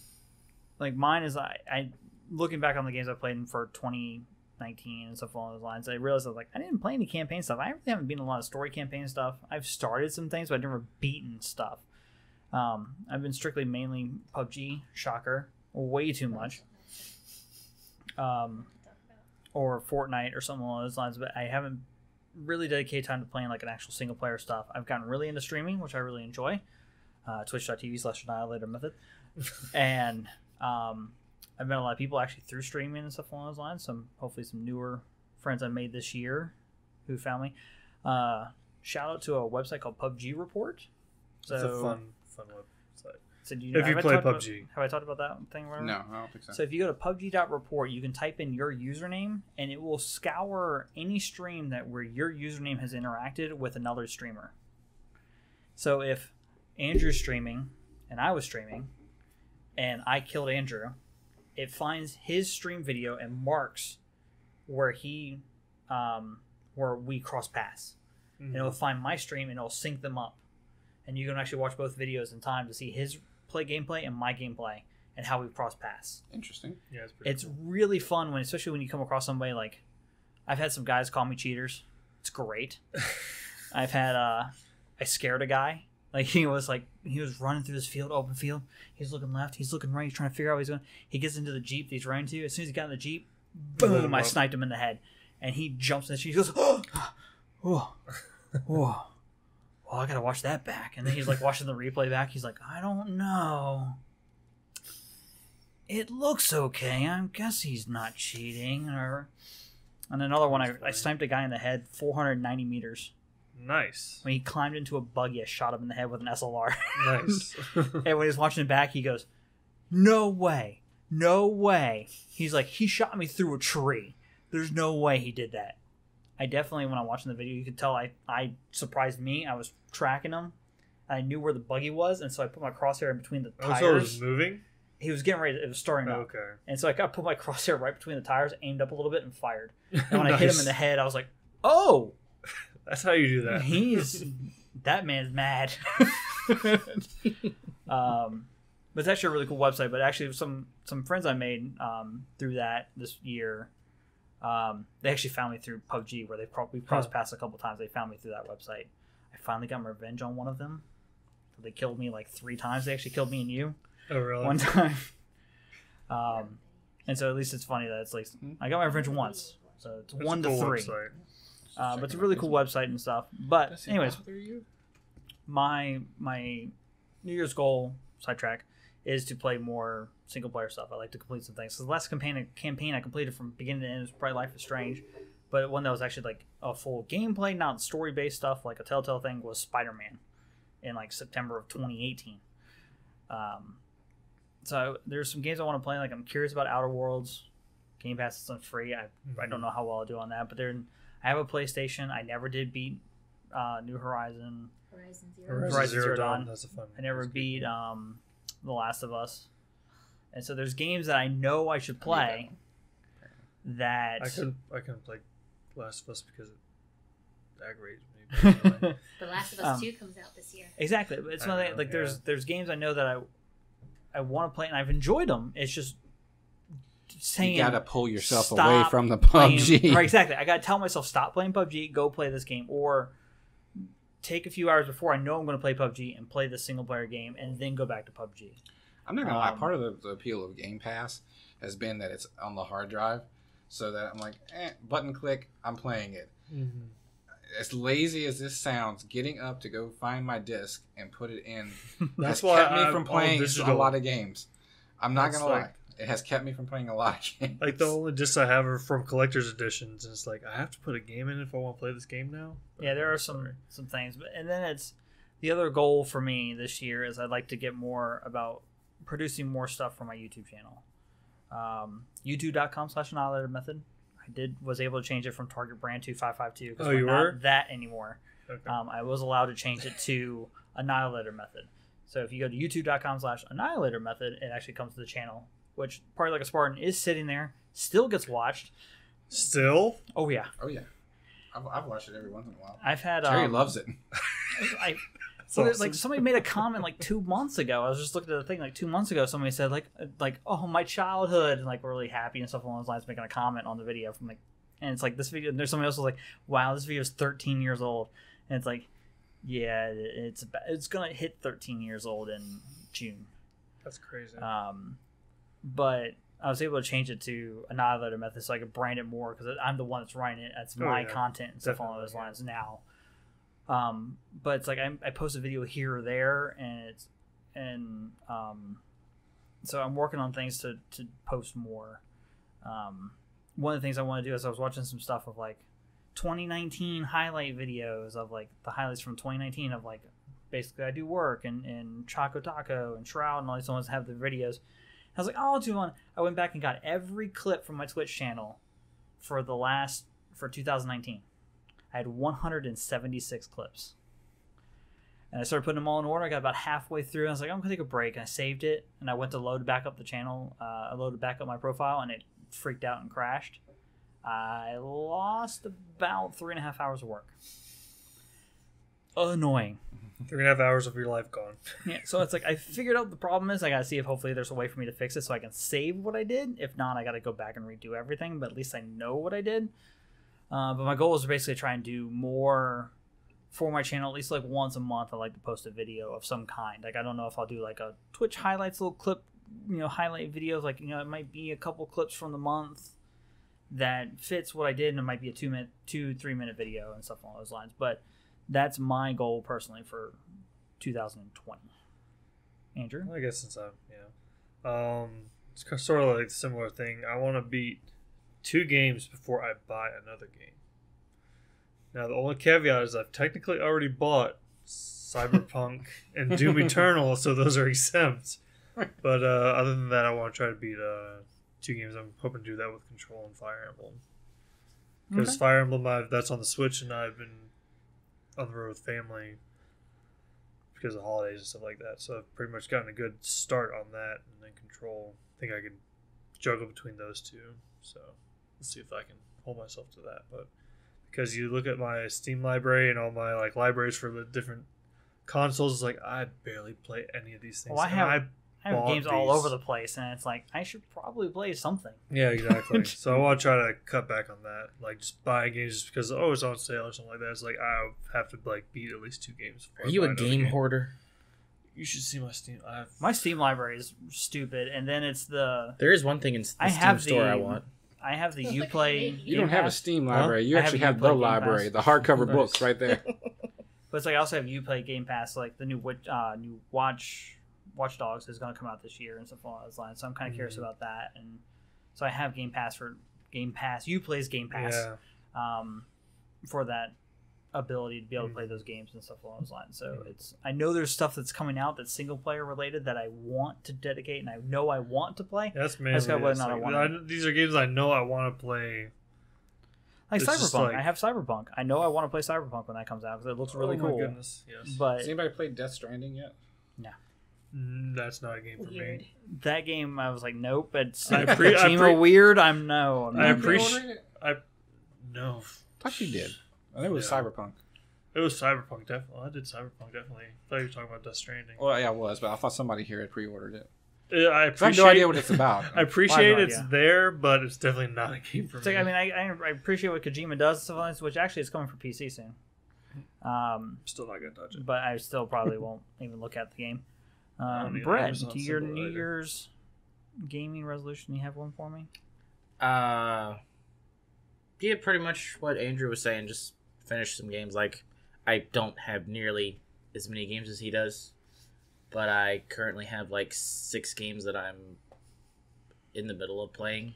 like mine is I, I looking back on the games I played in for 2019 and stuff along those lines. I realized that like I didn't play any campaign stuff. I really haven't been a lot of story campaign stuff. I've started some things, but I've never beaten stuff. Um, I've been strictly mainly PUBG, shocker, way too much. Um, or Fortnite or something along those lines, but I haven't really dedicated time to playing like an actual single player stuff. I've gotten really into streaming, which I really enjoy. Uh, Twitch.tv slash Annihilator Method. and um, I've met a lot of people actually through streaming and stuff along those lines. Some hopefully some newer friends I made this year who found me. Uh, shout out to a website called PUBG Report. So, it's a fun, fun website. So do you, if you play talked about- PUBG. have I talked about that thing? Whatever? No, I don't think so. So if you go to PUBG.report, you can type in your username, and it will scour any stream that where your username has interacted with another streamer. So if Andrew's streaming and I was streaming, and I killed Andrew, it finds his stream video and marks where he, um, where we cross paths. Mhm. And it'll find my stream and it'll sync them up, and you can actually watch both videos in time to see his play gameplay and my gameplay and how we cross paths. Interesting. yeah, it's pretty it's cool. really fun when especially when you come across somebody like i've had some guys call me cheaters. It's great. I've had uh i scared a guy. Like he was like he was running through this field open field. He's looking left. He's looking right. He's trying to figure out what he's going he gets into the jeep that he's running to. As soon as he got in the jeep Lit boom him i sniped him in the head. And he jumps in the jeep. He goes oh oh. Oh well i gotta watch that back and then he's like watching the replay back he's like i don't know it looks okay. I guess he's not cheating. Or and another one, I, I sniped a guy in the head, 490 meters. nice, When he climbed into a buggy, I shot him in the head with an SLR. nice. and when he's watching it back, he goes, "No way, no way." He's like, "He shot me through a tree. There's no way he did that." I definitely, when I'm watching the video, you could tell I I surprised me. I was tracking him. I knew where the buggy was, and so I put my crosshair in between the oh, so it was moving. he was getting ready. It was starting Oh, up. okay. And so I got put my crosshair right between the tires, aimed up a little bit, and fired. And when I hit him in the head, I was like, "Oh, That's how you do that. he's that man's mad." um, but it's actually a really cool website. But actually, some some friends I made um, through that this year, um, they actually found me through PUBG, where they probably crossed Huh. paths a couple times. They found me through that website. I finally got my revenge on one of them. They killed me like three times. They actually killed me and you oh, really? one time. Um, and so at least it's funny that it's like I got my revenge once, so it's That's one to three. website. Uh, but it's a really cool website and stuff. But anyways, you? my my New Year's goal sidetrack is to play more single player stuff. I like to complete some things. So the last campaign campaign I completed from beginning to end was probably Life is Strange, but one that was actually like a full gameplay, not story based stuff like a Telltale thing was Spider Man in like September of 2018. Um, so there's some games I want to play. Like I'm curious about Outer Worlds. Game Pass is on free. I I don't know how well I'll do on that, but there I have a PlayStation. I never did beat uh, New Horizon. Horizon Zero. Horizon, Horizon Zero, Zero Dawn. Dawn. That's a fun. I never beat um, The Last of Us, and so there's games that I know I should play that. I couldn't. I couldn't play Last of Us because it aggravates me. but. The Last of Us Um, Two comes out this year. exactly, but it's I one know, thing, like there's yeah. there's games I know that I I want to play and I've enjoyed them. It's just saying You gotta pull yourself away from the playing- PUBG. Right, exactly. I gotta tell myself stop playing PUBG, go play this game, or take a few hours before I know I'm going to play PUBG and play the single player game, and then go back to PUBG. I'm not gonna lie. Um, Part of the, the appeal of Game Pass has been that it's on the hard drive, so that I'm like, eh, button click, I'm playing it. Mhm. As lazy as this sounds, getting up to go find my disc and put it in That's has why kept me I'm from playing a lot of games. I'm not That's gonna like- lie. It has kept me from playing a lot of games. Like the only discs I have are from collector's editions, and it's like I have to put a game in if I want to play this game now. Yeah, there are some some things, but and then it's the other goal for me this year is I'd like to get more about producing more stuff for my YouTube channel. Um, YouTube.com slash annihilator method. I did was able to change it from Target Brand to five five two Oh, we're you not were? that anymore. Okay. Um, I was allowed to change it to Annihilator Method. So if you go to youtube.com slash Annihilator Method, it actually comes to the channel, which Party Like a Spartan is sitting there, still gets watched. Still, Oh yeah, Oh yeah, I've, I've watched it every once in a while. I've had Terry um, loves it. I, Well, awesome. like somebody made a comment like two months ago. I was just looking at the thing like two months ago. Somebody said like like oh my childhood and like we're really happy and stuff along those lines, making a comment on the video from like, and it's like this video. And there's somebody else was like, wow, this video is 13 years old, and it's like, Yeah, it's about, it's gonna hit 13 years old in June. That's crazy. Um, but I was able to change it to annihilator method so I could brand it more because I'm the one that's writing it. That's Oh, my yeah. content and stuff along those yeah. lines now. Um, but it's like I, I post a video here or there, and it's and um, so I'm working on things to to post more. Um, one of the things I want to do is I was watching some stuff of like 2019 highlight videos of like the highlights from 2019 of like basically I do work and and Choco Taco and Shroud and all these ones have the videos. I was like, oh, I'll do one. I went back and got every clip from my Twitch channel for the last for 2019. I had 176 clips. And I started putting them all in order. I got about halfway through. And I was like, I'm gonna take a break. And I saved it, and I went to load back up the channel. Uh, I loaded back up my profile, and it freaked out and crashed. I lost about three and a half hours of work. Annoying. Three and a half hours of your life gone. Yeah, so it's like I figured out the problem is I gotta see if hopefully there's a way for me to fix it so I can save what I did. If not, I gotta go back and redo everything. But at least I know what I did. Uh, but my goal is basically try and do more for my channel. At least like once a month, I like to post a video of some kind. Like I don't know if I'll do like a Twitch highlights little clip, you know, highlight videos. Like you know, it might be a couple clips from the month that fits what I did, and it might be a two minute, two three minute video and stuff along those lines. But that's my goal personally for 2020. Andrew, I guess since I'm yeah, um, it's sort of like similar thing. I want to beat two games before I buy another game. Now the only caveat is I've technically already bought Cyberpunk and Doom Eternal, so those are exempt. But uh, other than that, I want to try to beat uh, two games. I'm hoping to do that with Control and Fire Emblem. Because Okay. Fire Emblem, I've, that's on the Switch, and I've been on the road with family because of holidays and stuff like that. So I've pretty much gotten a good start on that, and then Control. I think I can juggle between those two. So let's see if I can hold myself to that. But because you look at my Steam library and all my like libraries for the different consoles, it's like I barely play any of these things. Well, I have- I have bought games all over the place, and it's like I should probably play something. Yeah, exactly. so I want to try to cut back on that. Like just buying games just because oh it's on sale or something like that. It's like I have to like beat at least two games. before Are you a another game hoarder? You should see my Steam. I have My Steam library is stupid, and then it's the There is one thing in the I Steam have store I the- want. I have the UPlay. You don't have a Steam library. You I have actually have the library, the hardcover books right there. but it's like I also have UPlay Game Pass, like the new uh, new Watch Watch Dogs is going to come out this year and stuff along those lines. So I'm kind of curious Mhm. about that, and so I have Game Pass for Game Pass. UPlay's Game Pass yeah. um, for that ability to be able to Mm. play those games and stuff along those lines. So it's I know there's stuff that's coming out that's single player related that I want to dedicate and I know I want to play. That's mainly. just got whether or It's not I like, wanna- I- these are games I know I want to play. Like It's Cyberpunk, like- I have Cyberpunk. I know I want to play Cyberpunk when that comes out because it looks really oh my cool. goodness, yes. But Has anybody played Death Stranding yet? Mm, that's not a game for Weird. me. that game, I was like, nope. It's I pre- I pre- weird. I'm no. I'm I appreciate- I no. thought you did. I think it was Yeah. Cyberpunk. It was Cyberpunk, definitely. I did Cyberpunk, definitely. I thought you were talking about Death Stranding. Well, yeah, it was, but I thought somebody here had pre-ordered it. Uh, I 'Cause I appreciate. have no idea what it's about. I appreciate Well, I have it's no idea. there, but it's definitely not a game for It's me. like, I mean, I, I, I appreciate what Kojima does and stuff like this, which actually is coming for PC soon. Um, still not gonna touch it. but I still probably won't even look at the game. don't Um. Brett, do your New either. Year's gaming resolution? You have one for me? Uh, yeah, pretty much what Andrew was saying. Just finish some games. Like, I don't have nearly as many games as he does, but I currently have like six games that I'm in the middle of playing.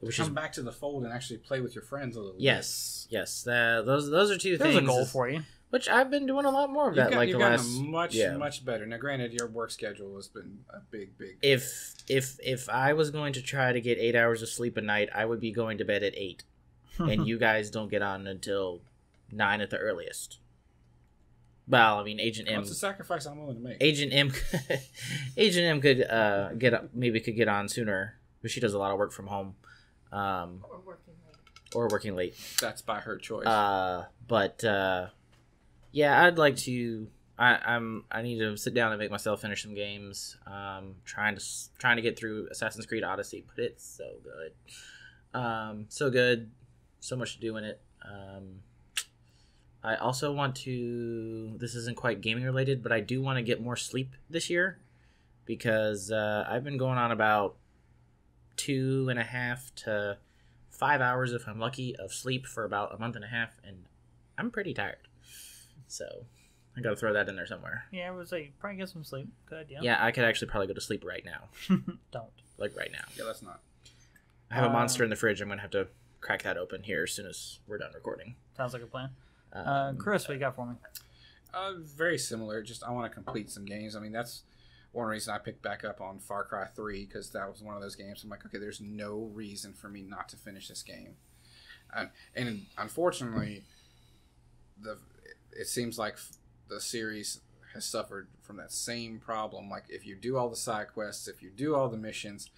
Which Come is back to the fold and actually play with your friends a little. bit. yes, yes. Uh, those those are two There's things. a goal for you. which I've been doing a lot more of You've, that. got, like you've the gotten last much, yeah. much better. Now, granted, your work schedule has been a big, big. if if if I was going to try to get eight hours of sleep a night, I would be going to bed at eight, and you guys don't get on until nine at the earliest. Well, I mean, Agent M, What's the sacrifice I'm willing to make? Agent M, Agent M could uh get up, maybe could get on sooner, but she does a lot of work from home, um, Or working late. or working late. That's by her choice. Uh, but uh, yeah, I'd like to. I, I'm. I need to sit down and make myself finish some games. Um, trying to trying to get through Assassin's Creed Odyssey, but it's so good. Um, so good, so much to do in it. Um, I also want to. This isn't quite gaming related, but I do want to get more sleep this year because uh, I've been going on about two and a half to five hours, if I'm lucky, of sleep for about a month and a half, and I'm pretty tired. So I got to throw that in there somewhere. Yeah, I would say probably get some sleep. Good idea. Yeah, I could actually probably go to sleep right now, Don't. like right now. Yeah, that's not. I have a Uh, monster in the fridge. I'm gonna have to crack that open here as soon as we're done recording. Sounds like a plan. Uh, Um, Chris, what you got for me? Uh, very similar. Just I want to complete some games. I mean, that's one reason I picked back up on Far Cry Three because that was one of those games. I'm like, okay, there's no reason for me not to finish this game. Uh, and unfortunately, the it seems like the series has suffered from that same problem. Like if you do all the side quests, if you do all the missions,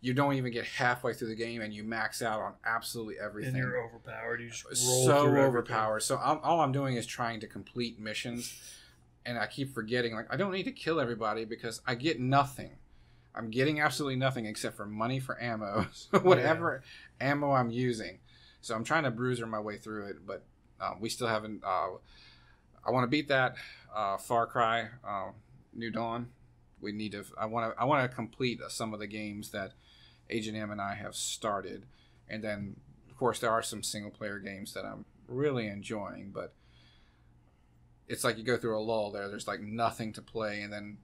you don't even get halfway through the game and you max out on absolutely everything And you're overpowered. You roll so overpowered. So I'm, all I'm doing is trying to complete missions, and I keep forgetting like I don't need to kill everybody because I get nothing. I'm getting absolutely nothing except for money for ammo, so whatever ammo I'm using. So I'm trying to bruiser my way through it, but uh, we still haven't. Uh, I want to beat that uh, Far Cry uh, New Dawn. We need to. I want to. I want to complete some of the games that Agent M and I have started, and then of course there are some single player games that I'm really enjoying, but it's like you go through a lull there. There's like nothing to play, and then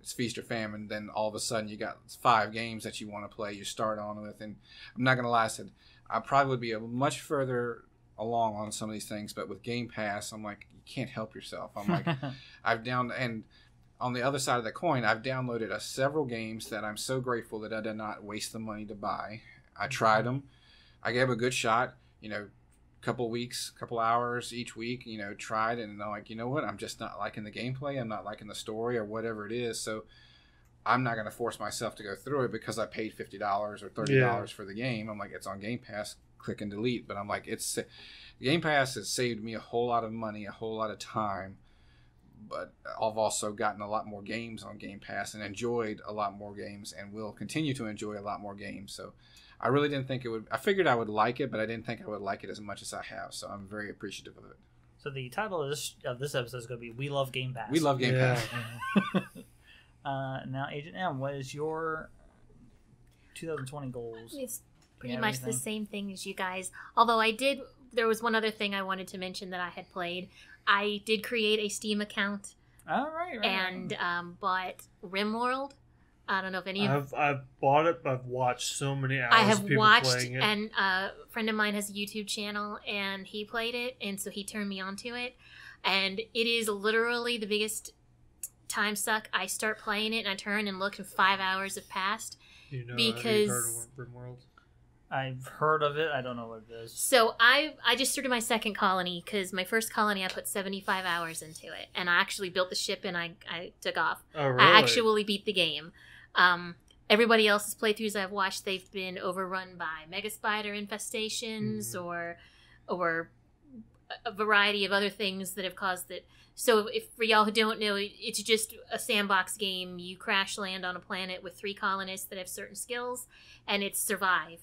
it's feast or famine. Then all of a sudden you got five games that you want to play. You start on with, and I'm not gonna lie, I said I probably would be a much further along on some of these things, but with Game Pass, I'm like you can't help yourself. I'm like I've down and on the other side of the coin, I've downloaded a several games that I'm so grateful that I did not waste the money to buy. I mm-hmm. tried them. I gave a good shot. You know, couple weeks, couple hours each week. You know, tried and I'm like, you know what? I'm just not liking the gameplay. I'm not liking the story or whatever it is. So I'm not going to force myself to go through it because I paid fifty dollars or thirty dollars for the game. I'm like, it's on Game Pass. Click and delete. But I'm like, it's Game Pass has saved me a whole lot of money, a whole lot of time but I've also gotten a lot more games on Game Pass and enjoyed a lot more games and will continue to enjoy a lot more games. So I really didn't think it would. I figured I would like it, but I didn't think I would like it as much as I have. So I'm very appreciative of it. so the title of this of this episode is going to be "We Love Game Pass." We love Game Yeah. Pass. uh, now, Agent M, what is your 2020 goals? It's pretty have much the same thing as you guys. Although I did, there was one other thing I wanted to mention that I had played. I did create a Steam account All right, right, and um, bought RimWorld. I don't know if any of I've I've bought it. but I've watched so many hours. I of have people watched, playing it. and uh, a friend of mine has a YouTube channel, and he played it, and so he turned me onto it, and it is literally the biggest time suck. I start playing it, and I turn and look, and five hours have passed. you know, have because- you heard of RimWorld? I've heard of it. I don't know what it is. So I I just started my second colony because my first colony I put seventy five hours into it, and I actually built the ship, and I I took off. Oh, really? I actually beat the game. Um, everybody else's playthroughs I've watched, they've been overrun by mega spider infestations Mhm. or or a variety of other things that have caused it. So, if for y'all who don't know, it's just a sandbox game. You crash land on a planet with three colonists that have certain skills, and it's survive.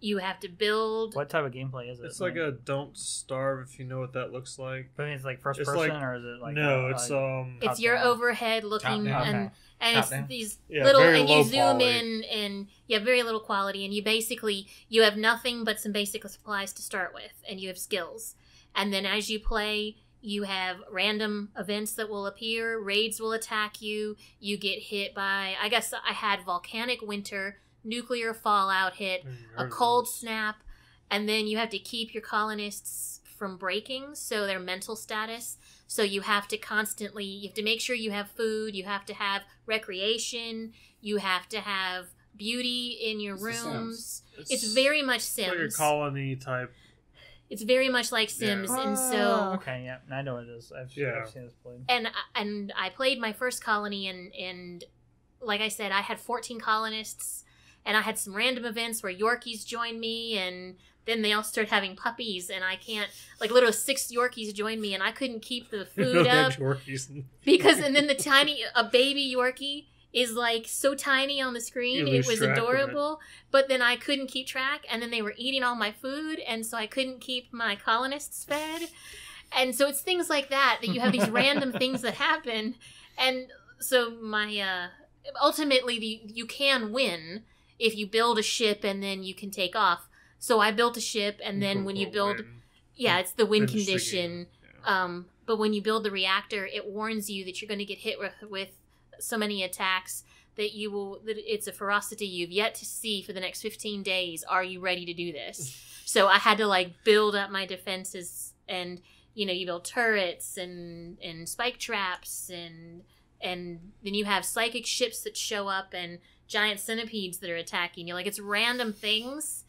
You have to build. What type of gameplay is it? It's like a Don't Starve, if you know what that looks like. I mean, it's like first it's person, like- or is it like no, a- it's a- um. It's your down. overhead looking, down. and Okay. and Top it's down. these Yeah, little, very and you low zoom quality. in, and you have very little quality, and you basically you have nothing but some basic supplies to start with, and you have skills, and then as you play. You have random events that will appear. Raids will attack you. You get hit by. I guess I had volcanic winter, nuclear fallout hit, a cold snap, and then you have to keep your colonists from breaking, so their mental status. So you have to constantly, you have to make sure you have food, you have to have recreation, you have to have beauty in your It's rooms. It's very much It's like your colony type. It's very much like Yeah. Sims, and Oh, so okay, yeah, I know what it is. I've, Yeah. I've seen this played. and and I played my first colony and and like I said, I had 14 colonists and I had some random events where Yorkies joined me and then they all started having puppies and I can't like literally six Yorkies joined me and I couldn't keep the food up because and then the tiny a baby Yorkie is like so tiny on the screen it was of it. adorable but then I couldn't keep track and then they were eating all my food and so I couldn't keep my colonists fed and so it's things like that that you have these random things that happen and so my uh ultimately the, you can win if you build a ship and then you can take off so i built a ship and then when you build Win. yeah it's the wind Finish condition. Yeah. um but when you build the reactor it warns you that you're going to get hit with, with so many attacks that you will that it's a ferocity you've yet to see for the next 15 days are you ready to do this so i had to like build up my defenses and you know you build turrets and and spike traps and and then you have psychic ships that show up and giant centipedes that are attacking you. Like it's random things.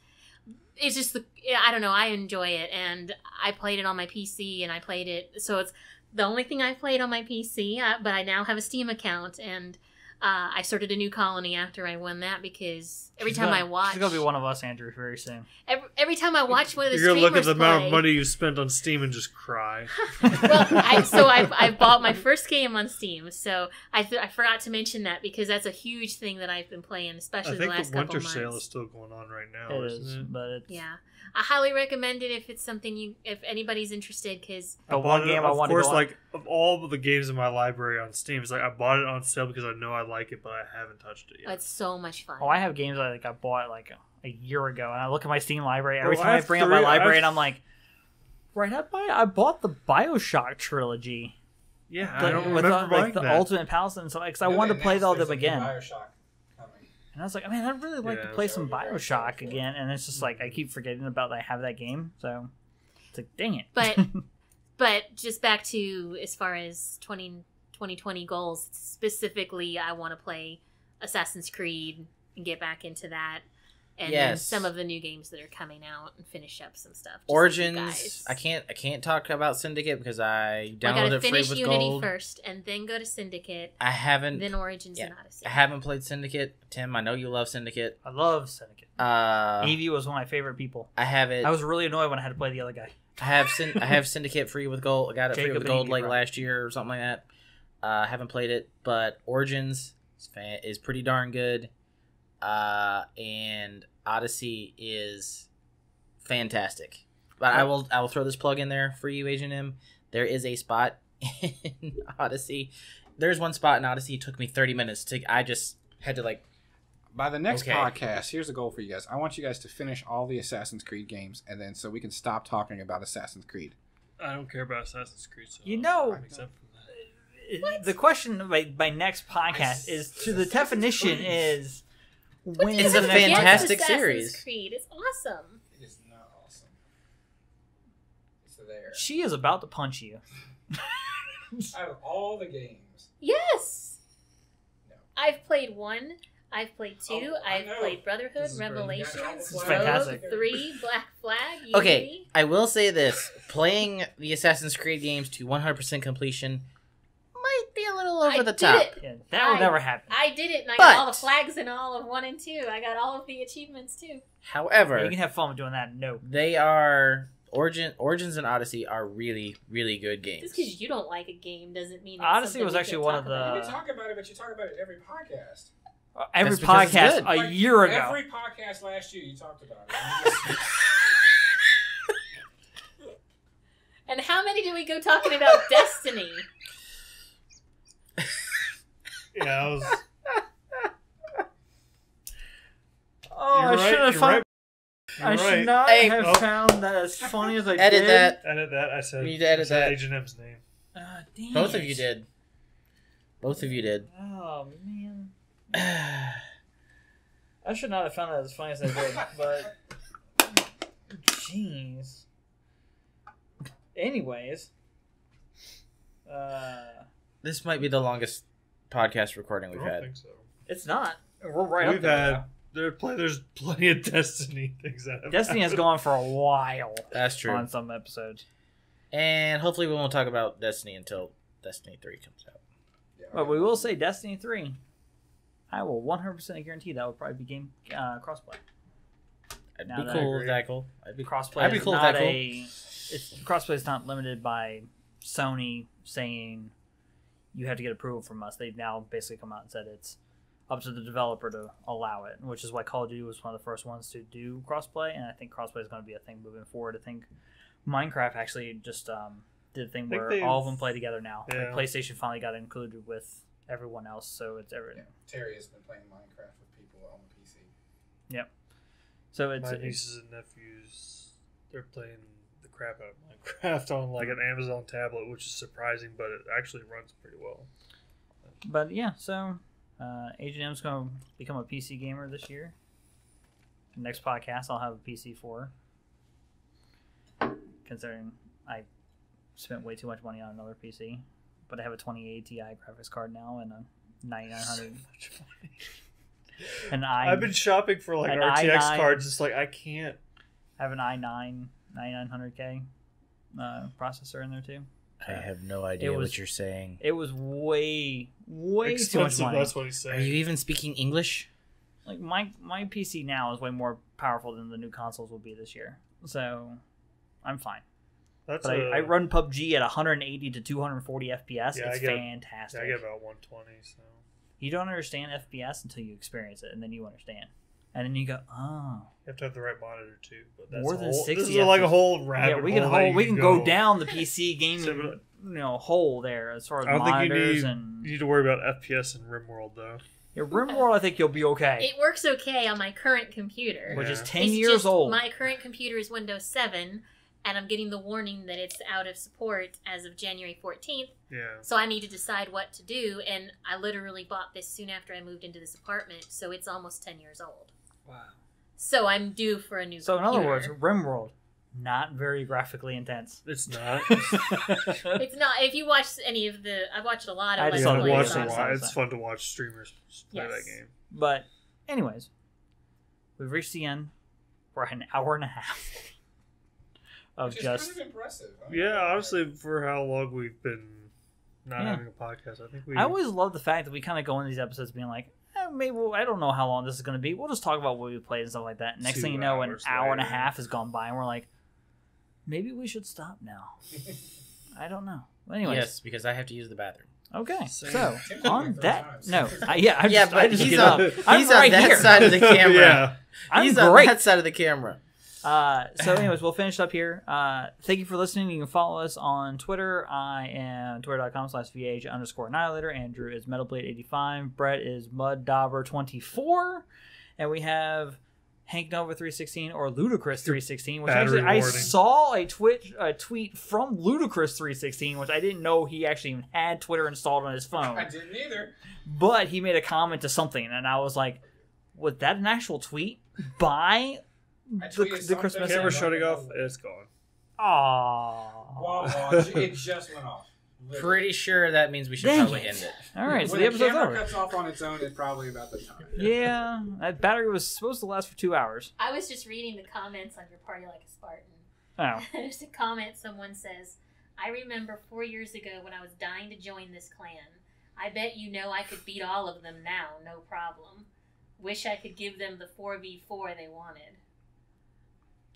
It's just the i don't know i enjoy it. And i played it on my pc and i played it so it's the only thing i played on my pc uh, but i now have a steam account and uh, I started a new colony after I won that because every She's time gonna- I watch, she's gonna be one of us, Andrew, very soon. every, every time I watch one of the You're gonna look at streamers the amount of money you spent on Steam and just cry. well, I, so I've, I've bought my first game on Steam, so I, th- I forgot to mention that because that's a huge thing that I've been playing, I especially the think last the winter couple sale is still going on right now, It isn't is, it? but it's Yeah, I highly recommend it if it's something you, if anybody's interested, because The one bought it- game I of wanted to course, go on- like of all the games in my library on Steam, it's like I bought it on sale because I know I like it, but I haven't touched it yet. it's so much fun. Oh, I have games I like I bought like a, a year ago, and I look at my Steam library every I time I, have bring up my library, have- and I'm like, right up, I, I bought the Bioshock trilogy, yeah, the- I don't with remember the, buying like the that. Ultimate Palace and stuff, because I wanted to play all of them again. And I was like, I mean, I'd really like Yeah, to play some Bioshock helpful. again, and it's just like I keep forgetting about that I have that game, so it's like, dang it. But- But just back to as far as 20, 2020 goals, specifically, I want to play Assassin's Creed and get back into that. And then Yes. some of the new games that are coming out and finish up some stuff. just like Origins. I can't. I can't talk about Syndicate because I I downloaded gotta it free with Unity gold. first and then go to Syndicate, I haven't. then Origins yeah, and Odyssey. I haven't played Syndicate. Tim, I know you love Syndicate. I love Syndicate. Uh, Evie was one of my favorite people. I have it. I was really annoyed when I had to play the other guy. I have Syn- I have Syndicate free with gold. I got it free with gold Evie, like right. last year or something like that. Uh, I haven't played it, but Origins is, fan- is pretty darn good. Uh, and Odyssey is fantastic. But I will I will throw this plug in there for you, Agent M. There is a spot in Odyssey. There's one spot in Odyssey. It took me 30 minutes to. I just had to like. By the next Okay. podcast, here's a goal for you guys. I want you guys to finish all the Assassin's Creed games, and then so we can stop talking about Assassin's Creed. I don't care about Assassin's Creed. So You know- except for that. The question by, by next podcast is to the definition is when It's a fantastic Against Assassin's series. Creed. It's awesome. It is not awesome. It's there. She is about to punch you. Out of all the games, Yes. No. I've played one. I've played two. Oh, I I've played Brotherhood, This is. Revelations, You This is Rogue, fantastic. Three, Black Flag. Okay, I will say this: playing the Assassin's Creed games to 100% completion might be a little over I the did top. it. Yeah, that will I- never happen. I did it, and I But- got all the flags in all of one and two. I got all of the achievements too. However, you can have fun with doing that. No. they are Origin, Origins, and Odyssey are really, really good games. Just because you don't like a game doesn't mean it's Odyssey was actually one of the- about. you talk about it, but you talk about it every podcast. Uh, Every That's because it's podcast a Like, year ago. Every podcast last year, you talked about it. And you just- And how many do we go talking about Destiny? Yeah, I was. oh, I you're should right, have found. right. I should right. not Hey. have Oh. found that as funny as I Edit did. that. Edit that. I said. We need to edit I said that. Agent M's name. Ah, damn Both of it. you did. Both of you did. Oh man, I should not have found that as funny as I did, but jeez. Anyways, uh, this might be the longest podcast recording we've don't had. think so. it's not. We're right We've up there. had there play. There's plenty of Destiny things that have Destiny has gone for a while That's true. on some episodes, And hopefully, we won't talk about Destiny until Destiny 3 comes out. but we will say Destiny three. I will one hundred percent guarantee that would probably be game uh, crossplay. I'd Now be that I cool agree. with that. Cool. I'd be crossplay I'd be is cool with not that, cool. a it's, crossplay is not limited by Sony saying you have to get approval from us. They've now basically come out and said it's up to the developer to allow it, which is why Call of Duty was one of the first ones to do crossplay, and I think crossplay is going to be a thing moving forward. I think Minecraft actually just um, did a thing where they've- all of them play together now. Like, PlayStation finally got included with everyone else, so it's every. Yeah. Terry has been playing Minecraft with people on the PC. Yep. So it's, My nieces and nephews, they're playing the crap out of Minecraft on like an Amazon tablet, which is surprising, but it actually runs pretty well. but yeah. So uh, Agent M's going to become a PC gamer this year. Next podcast, I'll have a PC for. Considering I spent way too much money on another PC, but I have a 2080 Ti graphics card now and a 9900 and I I've been shopping for like RTX i9 cards. It's like I can't. have an i9 9900K uh, processor in there too. I have no idea was- what you're saying. It was way, way too much expensive. money. That's what he's Are you even speaking English? Like my my PC now is way more powerful than the new consoles will be this year. So I'm fine. That's But I, a- I run PUBG at 180 to 240 FPS. Yeah, I get- fantastic. Yeah, I get about 120. So you don't understand FPS until you experience it, and then you understand. And then you go, oh, you have to have the right monitor too. But that's More than whole, 60 This is like a whole rabbit yeah, we can hole. hold, we can go. down the PC gaming So, uh, you know hole there as far as I don't think you monitors need and you need to worry about FPS in RimWorld though. yeah, RimWorld. I think you'll be okay, It works okay on my current computer. which Yeah. is 10 It's years just old. My current computer is Windows 7, and I'm getting the warning that it's out of support as of January 14th. Yeah. So I need to decide what to do, and I literally bought this soon after I moved into this apartment, so it's almost 10 years old. Wow. So I'm due for a new So in other words, computer. RimWorld, not very graphically intense. It's not. It's not. If you watch any of the, I've watched a lot of I Let's just yeah, saw Plays watched a on- lot. the It's video. fun to watch streamers play Yes. that game. But, anyways, we've reached the end for an hour and a half of Which is just. kind of impressive. I mean, Yeah, honestly, for how long we've been not Yeah. having a podcast, I think we. I always love the fact that we kind of go into these episodes being like, maybe we'll, I don't know how long this is going to be. We'll just talk about what we played and stuff like that. Next Two thing you know, an hours hour and a later. half has gone by, and we're like, maybe we should stop now. I don't know. Anyways, Yes, because I have to use the bathroom. okay. Same. So on that, no, I, yeah, I Yeah, just, I but just he's get on- up. I'm he's right that here. side of the camera. yeah. I'm He's great. on that side of the camera. Uh, so, anyways, we'll finish up here. Uh, thank you for listening. You can follow us on Twitter. I am twitter.com slash VH underscore annihilator. Andrew is Metalblade85. Brett is MudDobber24. And we have Hank Nova 316 or Ludacris 316, which Battery actually I saw a twitch a tweet from Ludacris 316, which I didn't know he actually even had Twitter installed on his phone. I didn't either. But he made a comment to something, and I was like, was that an actual tweet by I the, tweeted the something. Christmas? Camera shutting off. Oh. It's gone. Aww. Wah, wah, it just went off. Literally. Pretty sure that means we should Dang probably it. end it. All right, so when the the episode's camera over. cuts off on its own, it's probably about the time. Yeah, that battery was supposed to last for two hours. I was just reading the comments on your party like a Spartan. Oh, There's a comment someone says, I remember four years ago when I was dying to join this clan. I bet you know I could beat all of them now, no problem. Wish I could give them the 4v4 they wanted.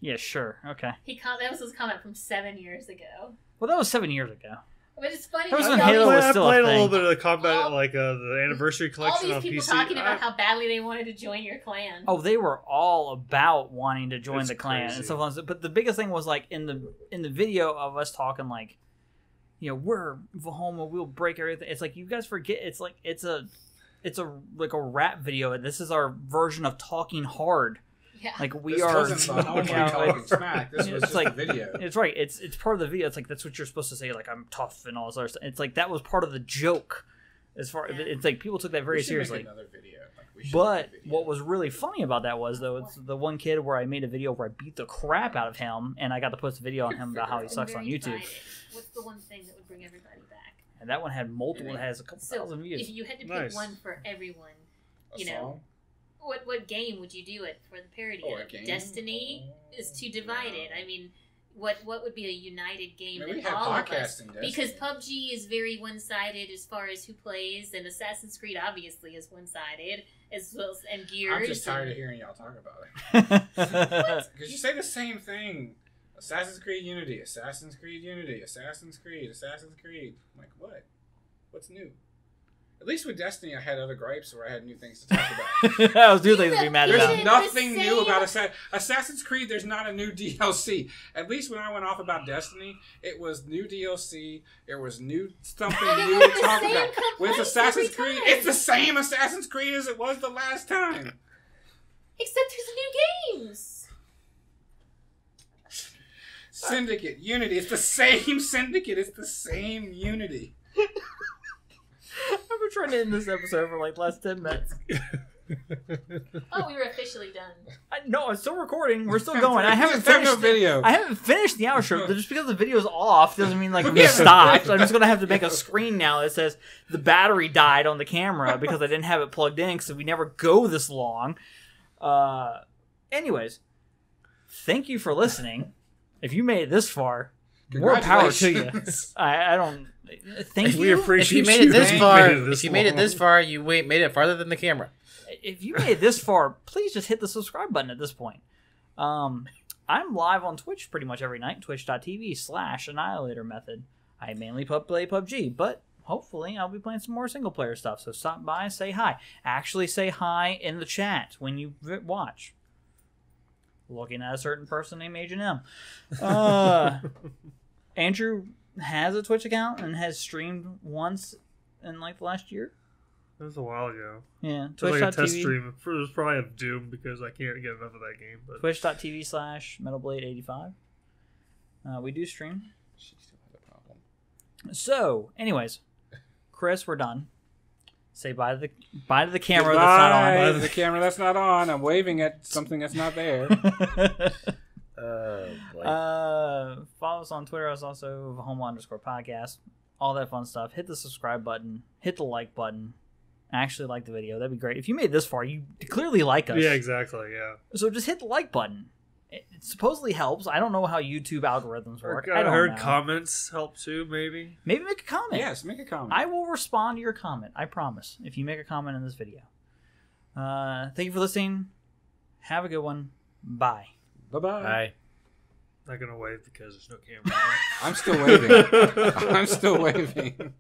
Yeah, sure, okay. He com- That was his comment from seven years ago. Well, that was seven years ago. But it's funny That was because when Halo these, was I still a played a, little bit of the combat, All- like uh, the anniversary collection. all collection these on people PC. talking about I- how badly they wanted to join your clan. Oh, they were all about wanting to join It's the clan crazy. and stuff like that. But the biggest thing was like in the in the video of us talking like, you know, we're Vahoma, we'll break everything. It's like you guys forget. It's like it's a, it's a like a rap video. And this is our version of talking hard. Yeah. Like we this are. wasn't the home you know, smack. This was It's just like- a video. It's right. It's it's part of the video. It's like that's what you're supposed to say. Like I'm tough and all this other stuff. It's like that was part of the joke. As far Yeah. it's like people took that very We should make seriously. another video. Like, we But video. what was really funny about that was though it's the one kid where I made a video where I beat the crap out of him and I got to post a video on him about how he sucks on YouTube. divided. What's the one thing that would bring everybody back? And that one had multiple. It has a couple So thousand views. if you had to pick Nice. one for everyone, A you know, song? What what game would you do it for the parody Oh, a of? game? Destiny is too divided. I mean, what what would be a united game Maybe we that have all of us? podcasting. Because PUBG is very one sided as far as who plays, and Assassin's Creed obviously is one sided as well as and Gears. I'm just tired and- of hearing y'all talk about it. Because you say the same thing. Assassin's Creed Unity, Assassin's Creed Unity, Assassin's Creed, Assassin's Creed. I'm like, what? What's new? At least with Destiny, I had other gripes where I had new things to talk about. that was two things to be mad Even- about. There's the nothing new about Assa- Assassin's Creed. There's not a new DLC. At least when I went off about Destiny, it was new DLC. There was new something new to talk about. With Assassin's Creed, time. it's the same Assassin's Creed as it was the last time. Except there's new games. Syndicate, Unity. It's the same Syndicate. It's the same Unity. I've been trying to end this episode for like last ten minutes. Oh, we were officially done. I, no, I'm still recording. We're still going. I haven't finished no video. I haven't finished the outro. Just because the video's off doesn't mean like we Yeah. stopped. I'm just gonna have to make a screen now that says the battery died on the camera because I didn't have it plugged in because we never go this long. Uh, anyways, thank you for listening. If you made it this far, more power to you. I, I don't. Thank you. we you. appreciate If you made it this Thank far, you. if you made it this far, you wait, made it farther than the camera. if you made it this far, please just hit the subscribe button at this point. Um, I'm live on Twitch pretty much every night, twitch.tv slash annihilator method. I mainly play PUBG, but hopefully I'll be playing some more single player stuff. So stop by, say hi. Actually, say hi in the chat when you watch. Looking at a certain person named Agent M. Uh, Andrew has a Twitch account and has streamed once in like the last year. That was a while ago. Yeah, It was like a test twitch.tv. stream. It was probably of Doom because I can't get enough of that game. But twitch.tv slash metalblade85 uh, we do stream She still has a problem. so anyways chris we're done say bye to the bye to the camera that's Goodbye. to the camera that's not on. I'm waving at something that's not there. not on boy. uh, follow us on twitter. As also home underscore podcast. All that fun stuff. Hit the subscribe button. Hit the like button. Actually like the video. That'd be great. If you made it this far you clearly like us. Yeah, exactly. Yeah. so just hit the like button it it supposedly helps i don't know how youtube algorithms work I, i don't heard know. comments help too. Maybe. maybe make a comment yes, make a comment. I will respond to your comment. I promise. If you make a comment in this video. Uh, thank you for listening. Have a good one. Bye. Bye bye. Bye. Not gonna wave because there's no camera. I'm still waving. I'm still waving.